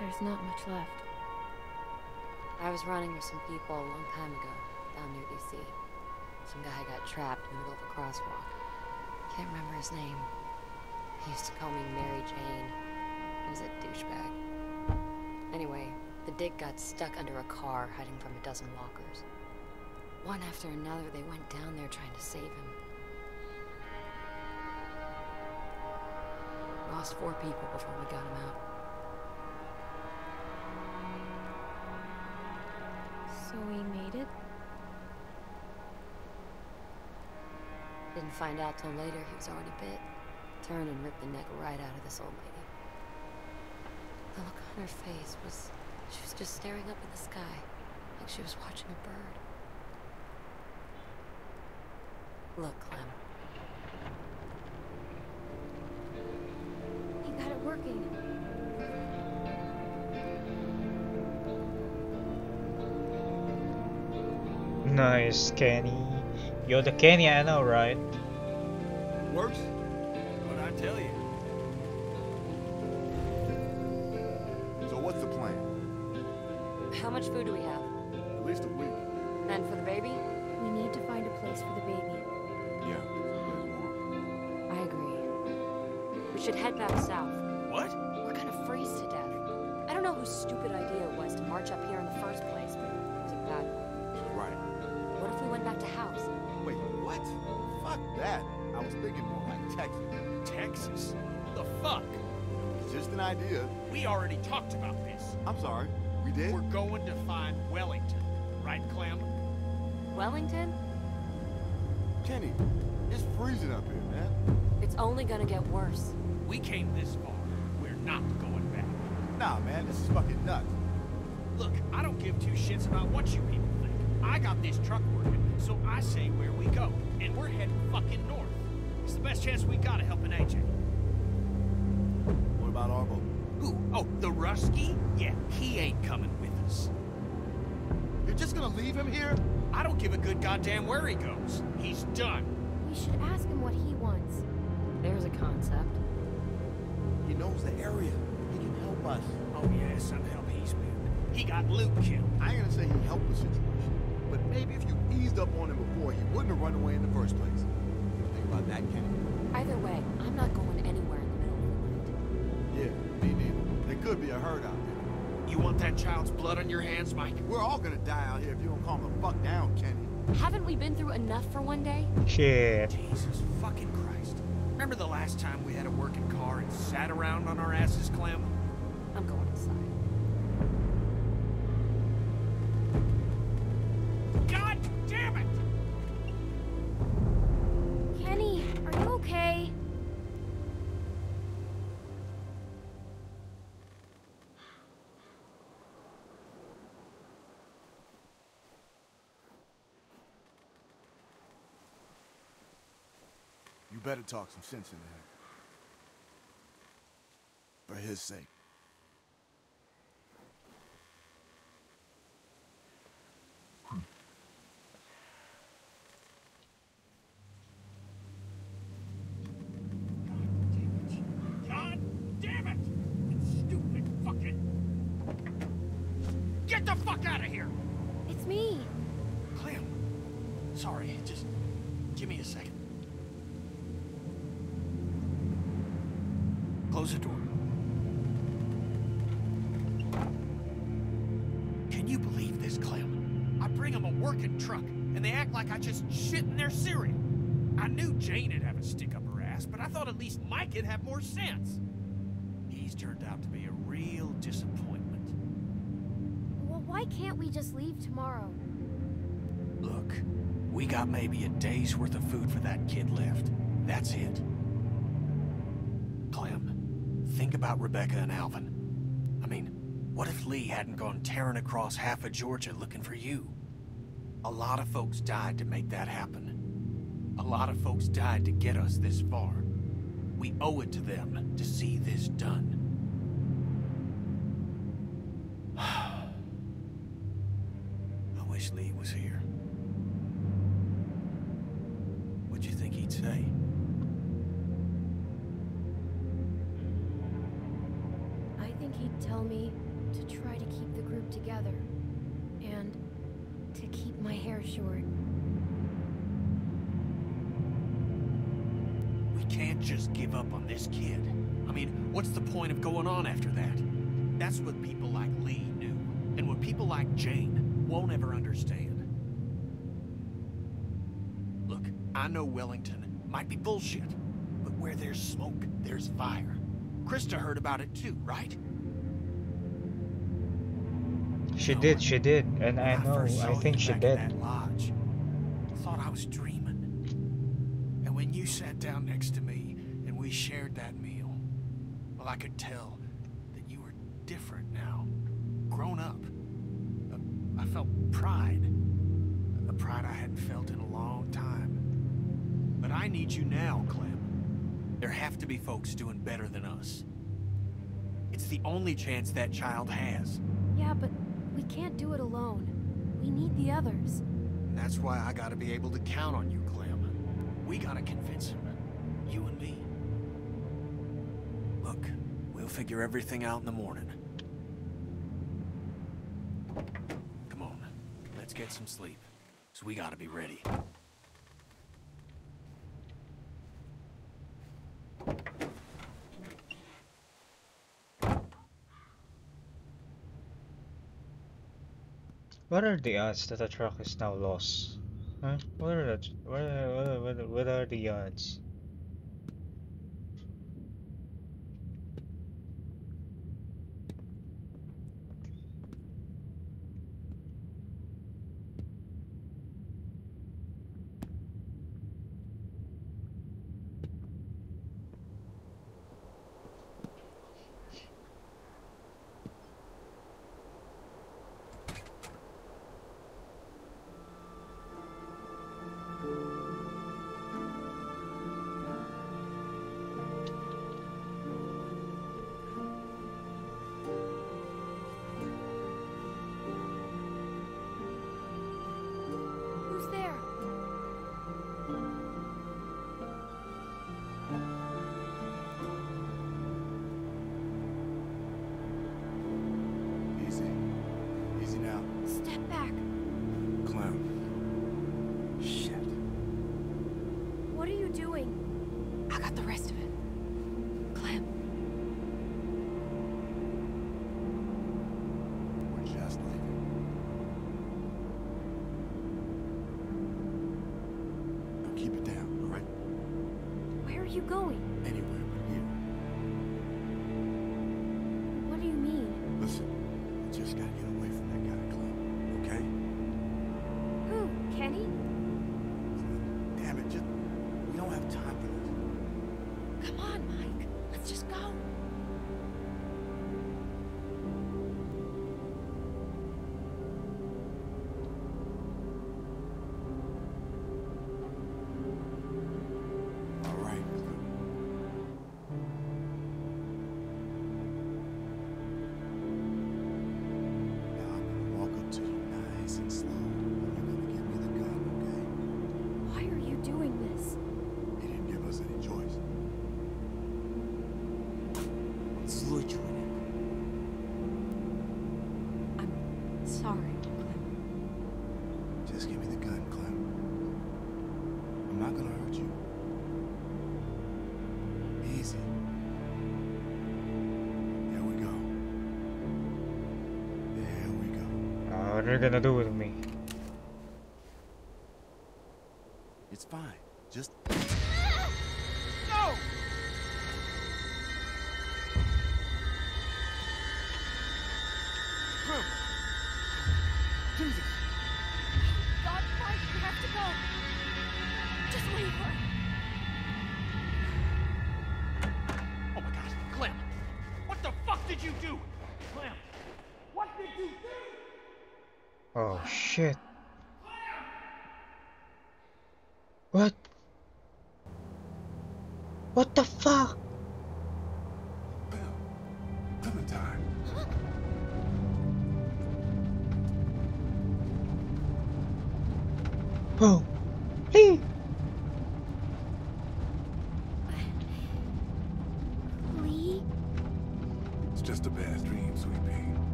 I: There's not much left.
E: I was running with some people a long time ago, down near DC. Some guy got trapped in the middle of a crosswalk. Can't remember his name. He used to call me Mary Jane. He was a douchebag. Anyway, the dick got stuck under a car hiding from a dozen walkers. One after another, they went down there trying to save him. lost four people before we got him out. Didn't find out till later he was already bit. Turned and ripped the neck right out of this old lady. The look on her face was... She was just staring up at the sky, like she was watching a bird. Look, Clem.
I: He got it working.
J: Nice, Kenny. You're the Kenny I know, right?
H: Works?
F: Chance we got of helping AJ.
H: What about Arvo?
F: Who? Oh, the Rusky? Yeah, he ain't coming with us.
H: You're just gonna leave him here?
F: I don't give a good goddamn where he goes. He's done.
I: We should ask him what he wants.
E: There's a concept.
H: He knows the area. He can help us.
F: Oh yeah, some help he's been. He got Luke killed.
H: I ain't gonna say he helped the situation, but maybe if you eased up on him before, he wouldn't have run away in the first place. You think about that, Kenny?
E: Either way, I'm not going anywhere in the middle of the night.
H: Yeah, me neither. There could be a herd out there.
F: You want that child's blood on your hands, Mike?
H: We're all gonna die out here if you don't calm the fuck down, Kenny.
E: Haven't we been through enough for one day?
J: Shit.
F: Jesus fucking Christ. Remember the last time we had a working car and sat around on our asses, Clem?
E: I'm going inside.
H: Better talk some sense into him. For his sake.
F: Just shitting their cereal. I knew Jane'd have a stick up her ass, but I thought at least Mike'd have more sense. He's turned out to be a real disappointment.
I: Well, why can't we just leave tomorrow?
F: Look, we got maybe a day's worth of food for that kid left. That's it. Clem, think about Rebecca and Alvin. I mean, what if Lee hadn't gone tearing across half of Georgia looking for you? A lot of folks died to make that happen. A lot of folks died to get us this far. We owe it to them to see this done.
I: Hair short.
F: We can't just give up on this kid. I mean, what's the point of going on after that? That's what people like Lee knew. And what people like Jane won't ever understand. Look, I know Wellington might be bullshit, but where there's smoke, there's fire. Christa heard about it too, right?
J: She did, she did, and I
F: When
J: know, I think she did.
F: Lodge, thought I was dreaming. And when you sat down next to me and we shared that meal, well, I could tell that you were different now, grown up. Uh, I felt pride, a pride I hadn't felt in a long time. But I need you now, Clem. There have to be folks doing better than us. It's the only chance that child has.
I: Yeah, but we can't do it alone. We need the others.
F: That's why I gotta be able to count on you, Clem. We gotta convince him. You and me. Look, we'll figure everything out in the morning. Come on, let's get some sleep. So we gotta be ready.
J: What are the odds that the truck is now lost? Huh? What are the what are, what are, what are, what are the odds?
H: Anywhere
I: Are
H: gonna
J: do with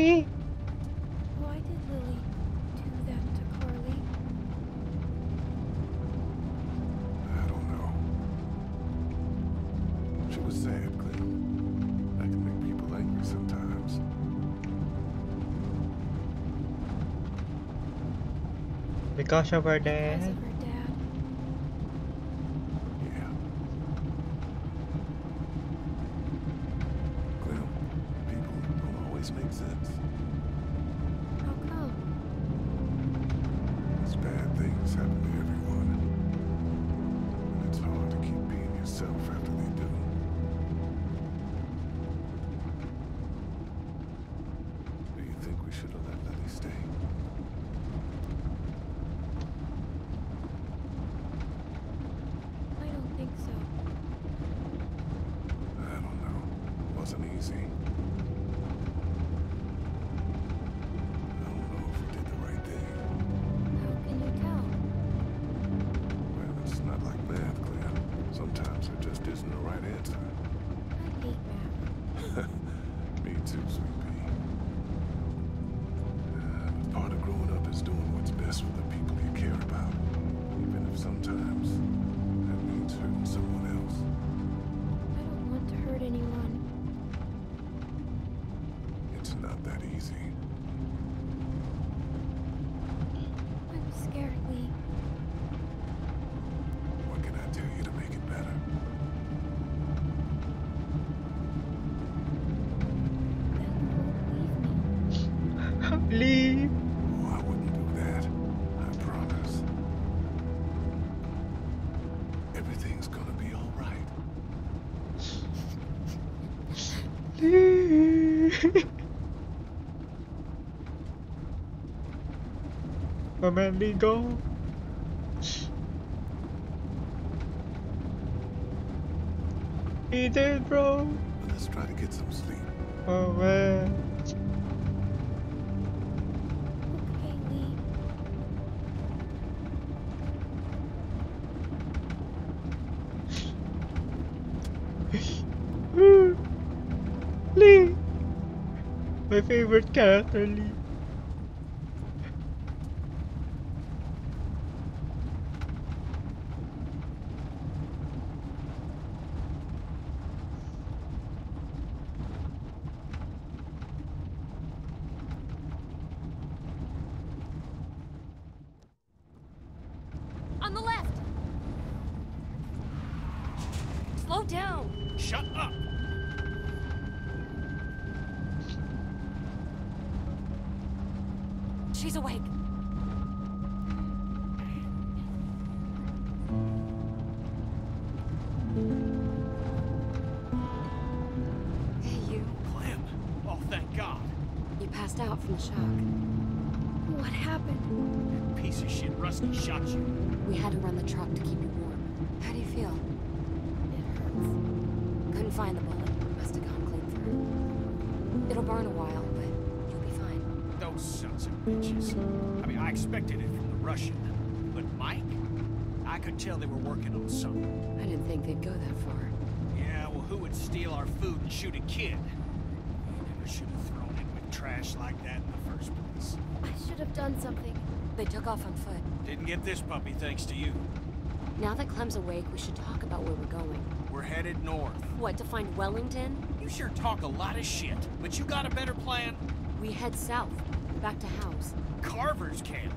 J: Lee. why
I: did Lily do that to Carly?
J: I don't know. She was sad, Clem. That can make people angry sometimes.
A: Because of her
I: Because
A: dad. My man Lee go. He did, bro.
J: Let's try to get some sleep.
A: Oh man.
I: Lee.
A: Lee. My favorite character, Lee.
E: On the left! Slow down!
F: Shut up!
E: She's awake. Hey, you.
F: Clem. Oh, thank God.
E: You passed out from the shock.
I: What happened?
F: Piece of shit Rusty shot you.
E: We had to run the truck to keep you warm. How do you feel?
I: It hurts.
E: Couldn't find the bullet. Must have gone clean through. It'll burn a while,
F: sons of bitches. I mean, I expected it from the Russian. But Mike? I could tell they were working on something.
E: I didn't think they'd go that far.
F: Yeah, well, who would steal our food and shoot a kid? You never should have thrown in with trash like that in the first place.
I: I should have done something.
E: They took off on foot.
F: Didn't get this puppy thanks to you.
E: Now that Clem's awake, we should talk about where we're going.
F: We're headed north.
E: What, to find Wellington?
F: You sure talk a lot of shit, but you got a better plan?
E: We head south, back to Howe's.
F: Carver's camp?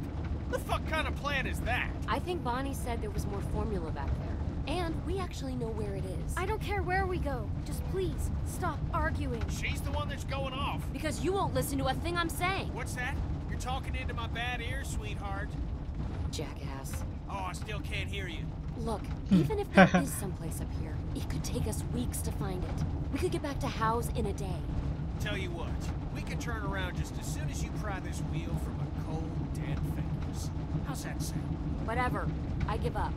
F: The fuck kind of plan is that?
E: I think Bonnie said there was more formula back there. And we actually know where it is.
I: I don't care where we go. Just please, stop arguing.
F: She's the one that's going off.
E: Because you won't listen to a thing I'm saying.
F: What's that? You're talking into my bad ear, sweetheart.
E: Jackass.
F: Oh, I still can't hear you.
E: Look, even if there is someplace up here, it could take us weeks to find it. We could get back to Howe's in a day.
F: Tell you what, we can turn around just as soon as you pry this wheel from a cold, dead fingers. How's that sound?
E: Whatever. I give up.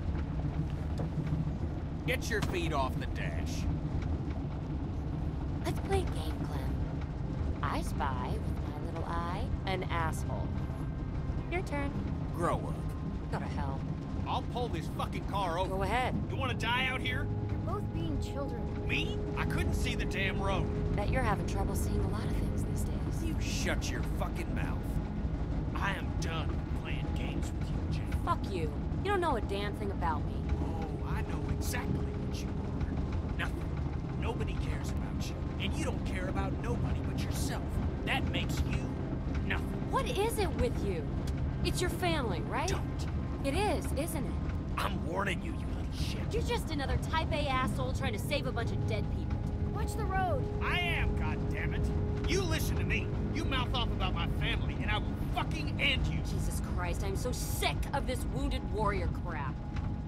F: Get your feet off the dash.
E: Let's play a game, Clem. I spy with my little eye an asshole. Your turn.
F: Grow up.
E: Go to hell.
F: I'll pull this fucking car over.
E: Go ahead.
F: You want to die out here?
I: You're both being children.
F: Me? I couldn't see the damn road.
E: Bet you're having trouble seeing a lot of things these days.
F: You shut your fucking mouth. I am done playing games with you, Jane.
E: Fuck you. You don't know a damn thing about me.
F: Oh, I know exactly what you are. Nothing. Nobody cares about you. And you don't care about nobody but yourself. That makes you nothing.
E: What is it with you? It's your family, right?
F: Don't.
E: It is, isn't it?
F: I'm warning you, you shit.
E: You're just another type A asshole trying to save a bunch of dead people.
I: Watch the road.
F: I am, goddammit. You listen to me. You mouth off about my family, and I will fucking end you.
E: Jesus Christ, I'm so sick of this wounded warrior crap.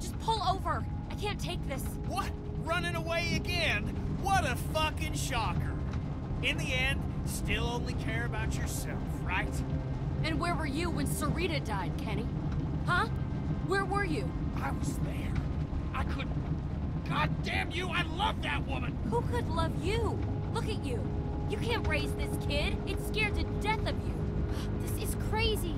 E: Just pull over. I can't take this.
F: What? Running away again? What a fucking shocker. In the end, still only care about yourself, right?
E: And where were you when Sarita died, Kenny? Huh? Where were you?
F: I was there. I couldn't. God damn you, I love that woman!
E: Who could love you? Look at you. You can't raise this kid. It's scared to death of you.
I: This is crazy.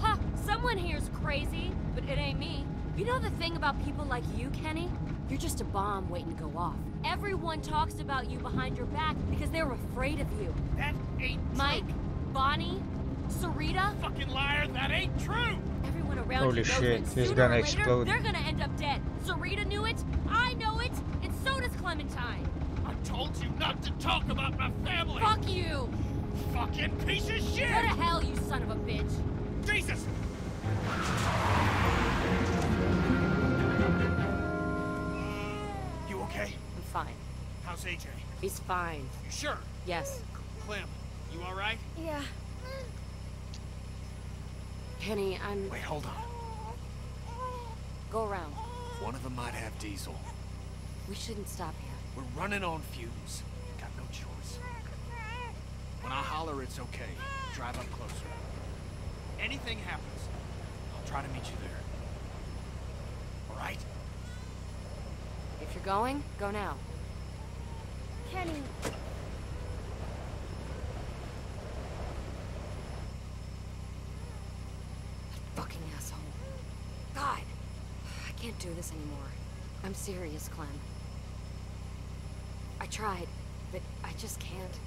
E: Ha! Someone here's crazy, but it ain't me. You know the thing about people like you, Kenny? You're just a bomb waiting to go off. Everyone talks about you behind your back because they're afraid of you.
F: That ain't true.
E: Mike, Bonnie, Sarita,
F: Fucking liar, that ain't true!
E: everyone around
J: Holy
E: you knows
J: shit,
E: that
J: he's gonna
E: or later,
J: explode.
E: they're gonna end up dead. Sarita knew it, I know it, and so does Clementine.
F: I told you not to talk about my family!
E: Fuck you!
F: Fucking piece of shit!
E: Go to hell, you son of a bitch!
F: Jesus! You okay?
E: I'm fine.
F: How's AJ?
E: He's fine.
F: You sure?
E: Yes.
F: Clem, you alright?
I: Yeah.
E: Penny, I'm...
F: Wait, hold on.
E: Go around.
F: One of them might have diesel.
E: We shouldn't stop here.
F: We're running on fumes. Got no choice. When I holler it's okay, drive up closer. Anything happens, I'll try to meet you there. Alright?
E: If you're going, go now.
I: Kenny.
E: Fucking asshole. God! I can't do this anymore. I'm serious, Clem. I tried, but I just can't.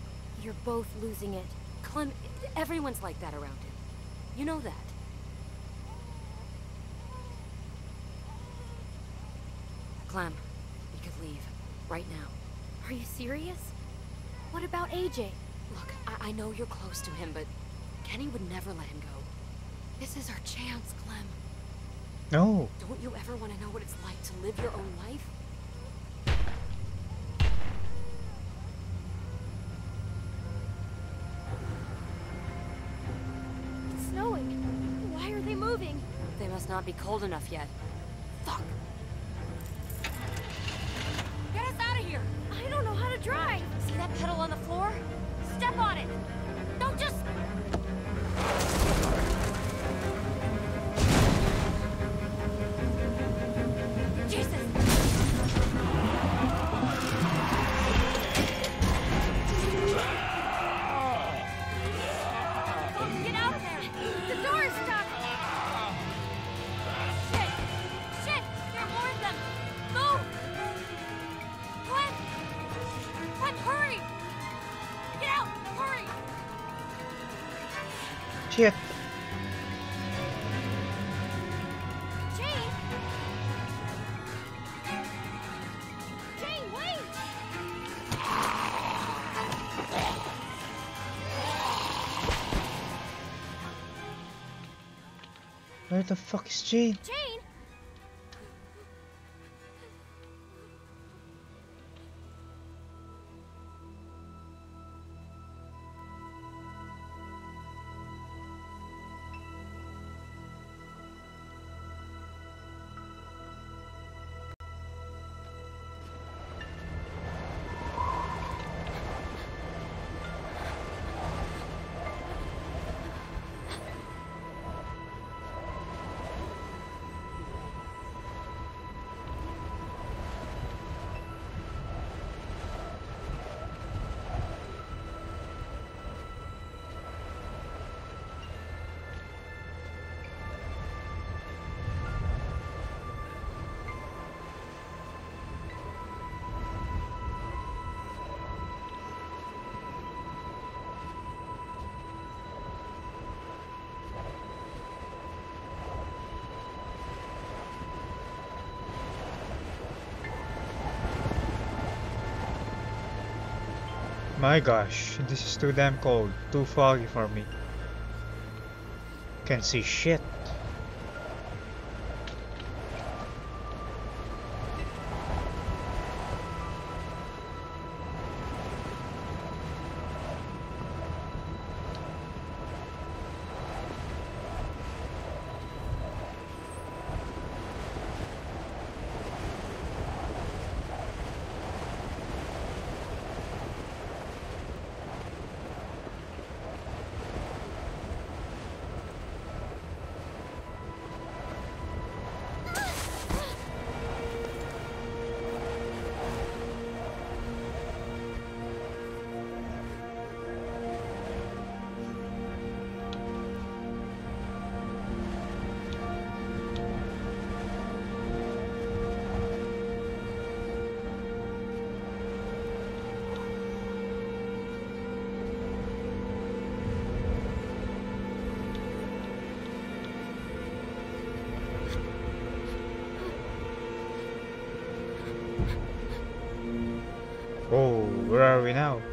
I: You're both losing it.
E: Clem, everyone's like that around him. You know that. Clem, we could leave. Right now.
I: Are you serious? What about AJ?
E: Look, I, I know you're close to him, but Kenny would never let him go. This is our chance, Clem.
J: No.
E: Don't you ever want to know what it's like to live your own life?
I: It's snowing. Why are they moving?
E: They must not be cold enough yet. Fuck! Get us out of here!
I: I don't know how to drive.
E: See that pedal on the floor? Step on it! Don't just...
I: the
J: fuck is Jane?
I: Jane.
J: My gosh, this is too damn cold, too foggy for me. Can't see shit.
E: out.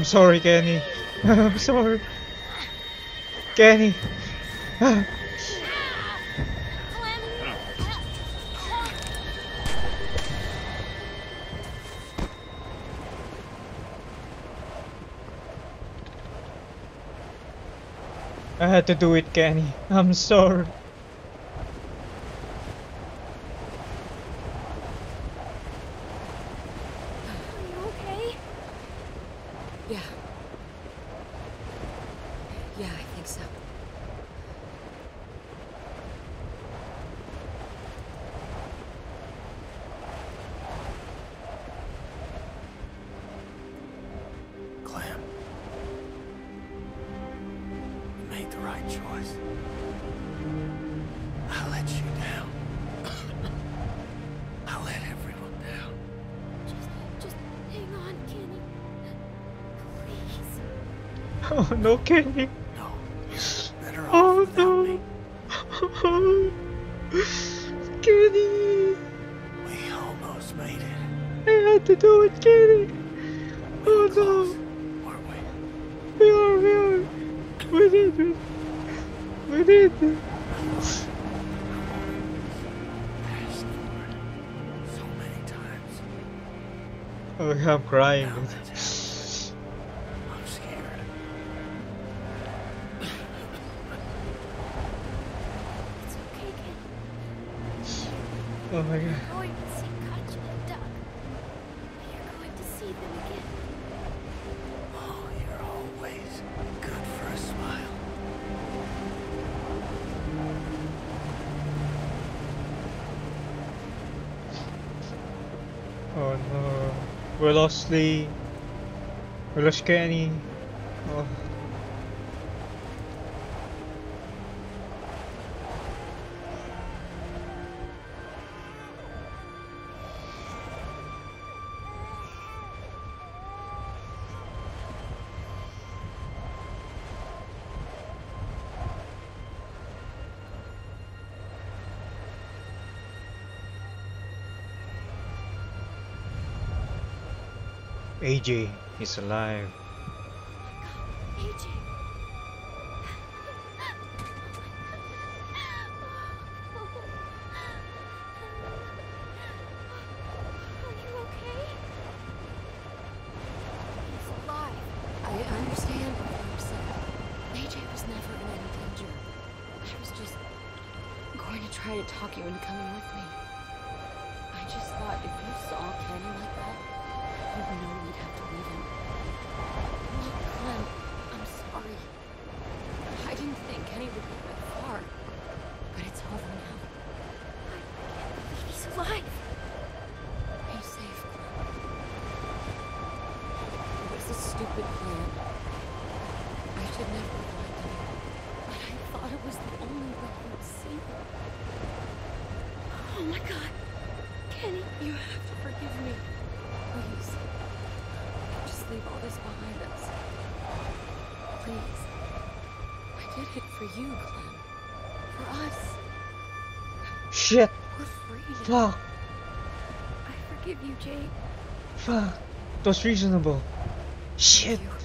E: I'm
J: sorry, Kenny. I'm sorry. Kenny. I had to do it, Kenny. I'm sorry. Oh no, Kenny.
F: No. Better oh, off
J: Oh no.
F: me.
J: Kenny.
F: We almost made it.
J: I had to do it, Kenny. Oh
F: Close,
J: no.
F: weren't we?
J: We are, we are. We did it. We did it.
F: Asked for it so many times.
J: Oh, I'm crying.
I: Again.
F: Oh, you're always good for a smile.
J: Oh no. We lost Lee. We AJ is alive. Fuck.
I: I forgive you, Jane.
J: Fuck. That's reasonable. Shit.
E: Thank you.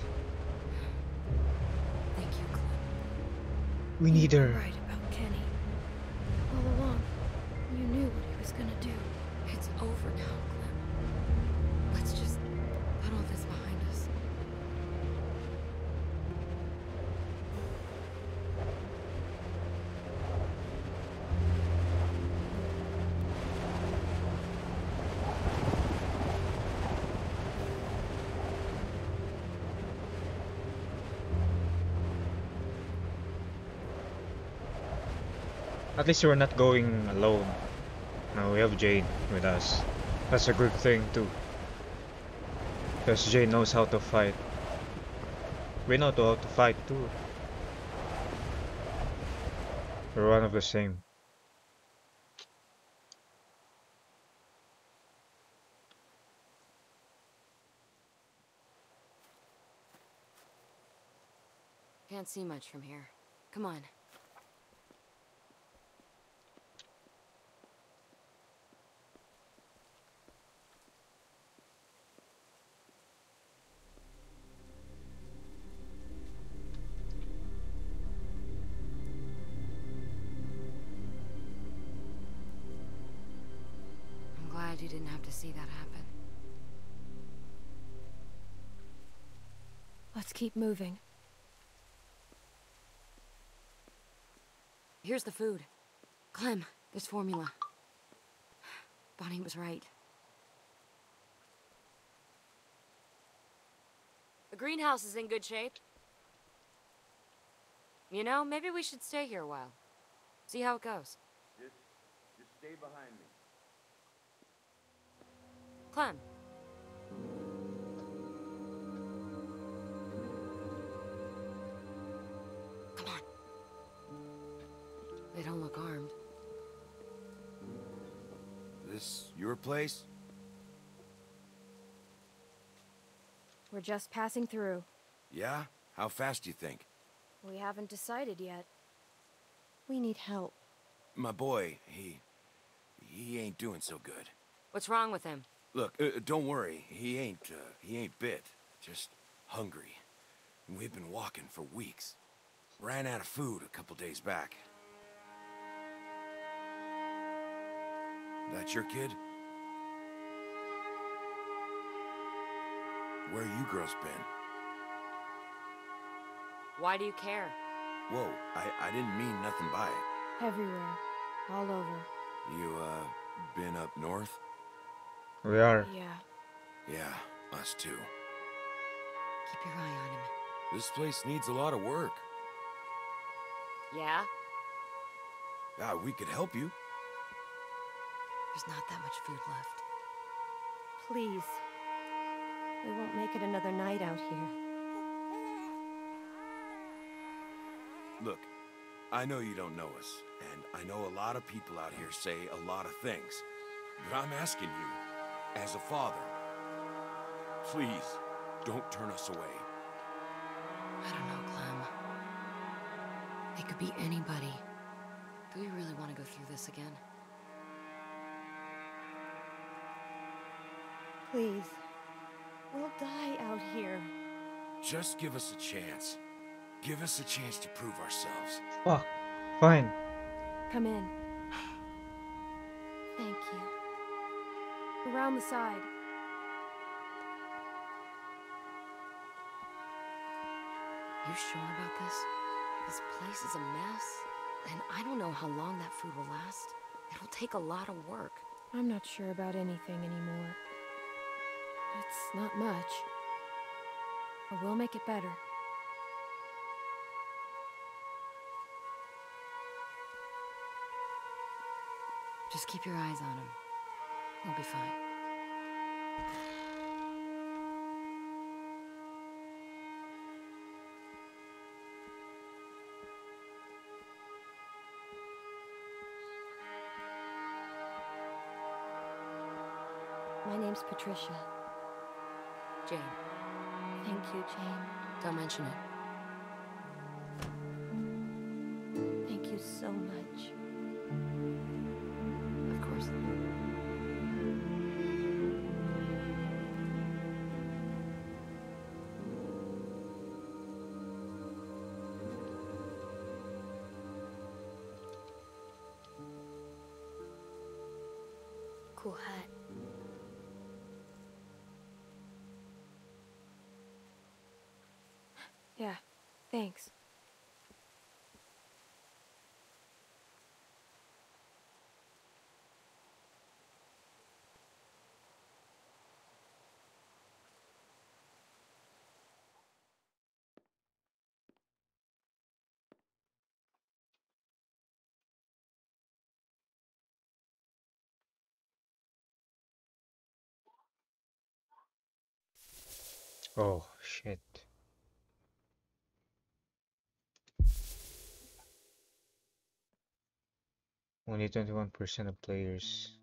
E: Thank you,
J: We need her.
I: right
J: At least we're not going alone. Now we have Jane with us. That's a good thing too. Because Jane knows how to fight. We know how to fight too. We're one of the same.
E: Can't see much from here. Come on. See that happen.
I: Let's keep moving.
E: Here's the food. Clem, this formula. Bonnie was right. The greenhouse is in good shape. You know, maybe we should stay here a while. See how it goes.
P: Just, just stay behind me.
E: Clem. Come on. They don't look armed.
P: This your place?
I: We're just passing through.
P: Yeah? How fast do you think?
I: We haven't decided yet. We need help.
P: My boy, he... he ain't doing so good.
E: What's wrong with him?
P: Look, uh, don't worry. He ain't, uh, he ain't bit. Just hungry. And we've been walking for weeks. Ran out of food a couple days back. That your kid? Where you girls been?
E: Why do you care?
P: Whoa, I, I didn't mean nothing by it.
I: Everywhere. All over.
P: You, uh, been up north?
J: We are.
I: Yeah.
P: Yeah, us too.
E: Keep your eye on him.
P: This place needs a lot of work.
E: Yeah?
P: Ah, we could help you.
E: There's not that much food left.
I: Please. We won't make it another night out here.
P: Look, I know you don't know us, and I know a lot of people out here say a lot of things. But I'm asking you, as a father, please, don't turn us away.
E: I don't know, Clem. It could be anybody. Do we really want to go through this again?
I: Please. We'll die out here.
P: Just give us a chance. Give us a chance to prove ourselves.
J: Fuck. Fine.
I: Come in. Thank you. Around the side.
E: You sure about this? This place is a mess, and I don't know how long that food will last. It'll take a lot of work.
I: I'm not sure about anything anymore. It's not much. But we'll make it better.
E: Just keep your eyes on him. We'll be fine.
I: My name's Patricia.
E: Jane,
I: Thank you, Jane.
E: don't mention it.
J: Oh, shit. Only 21% of players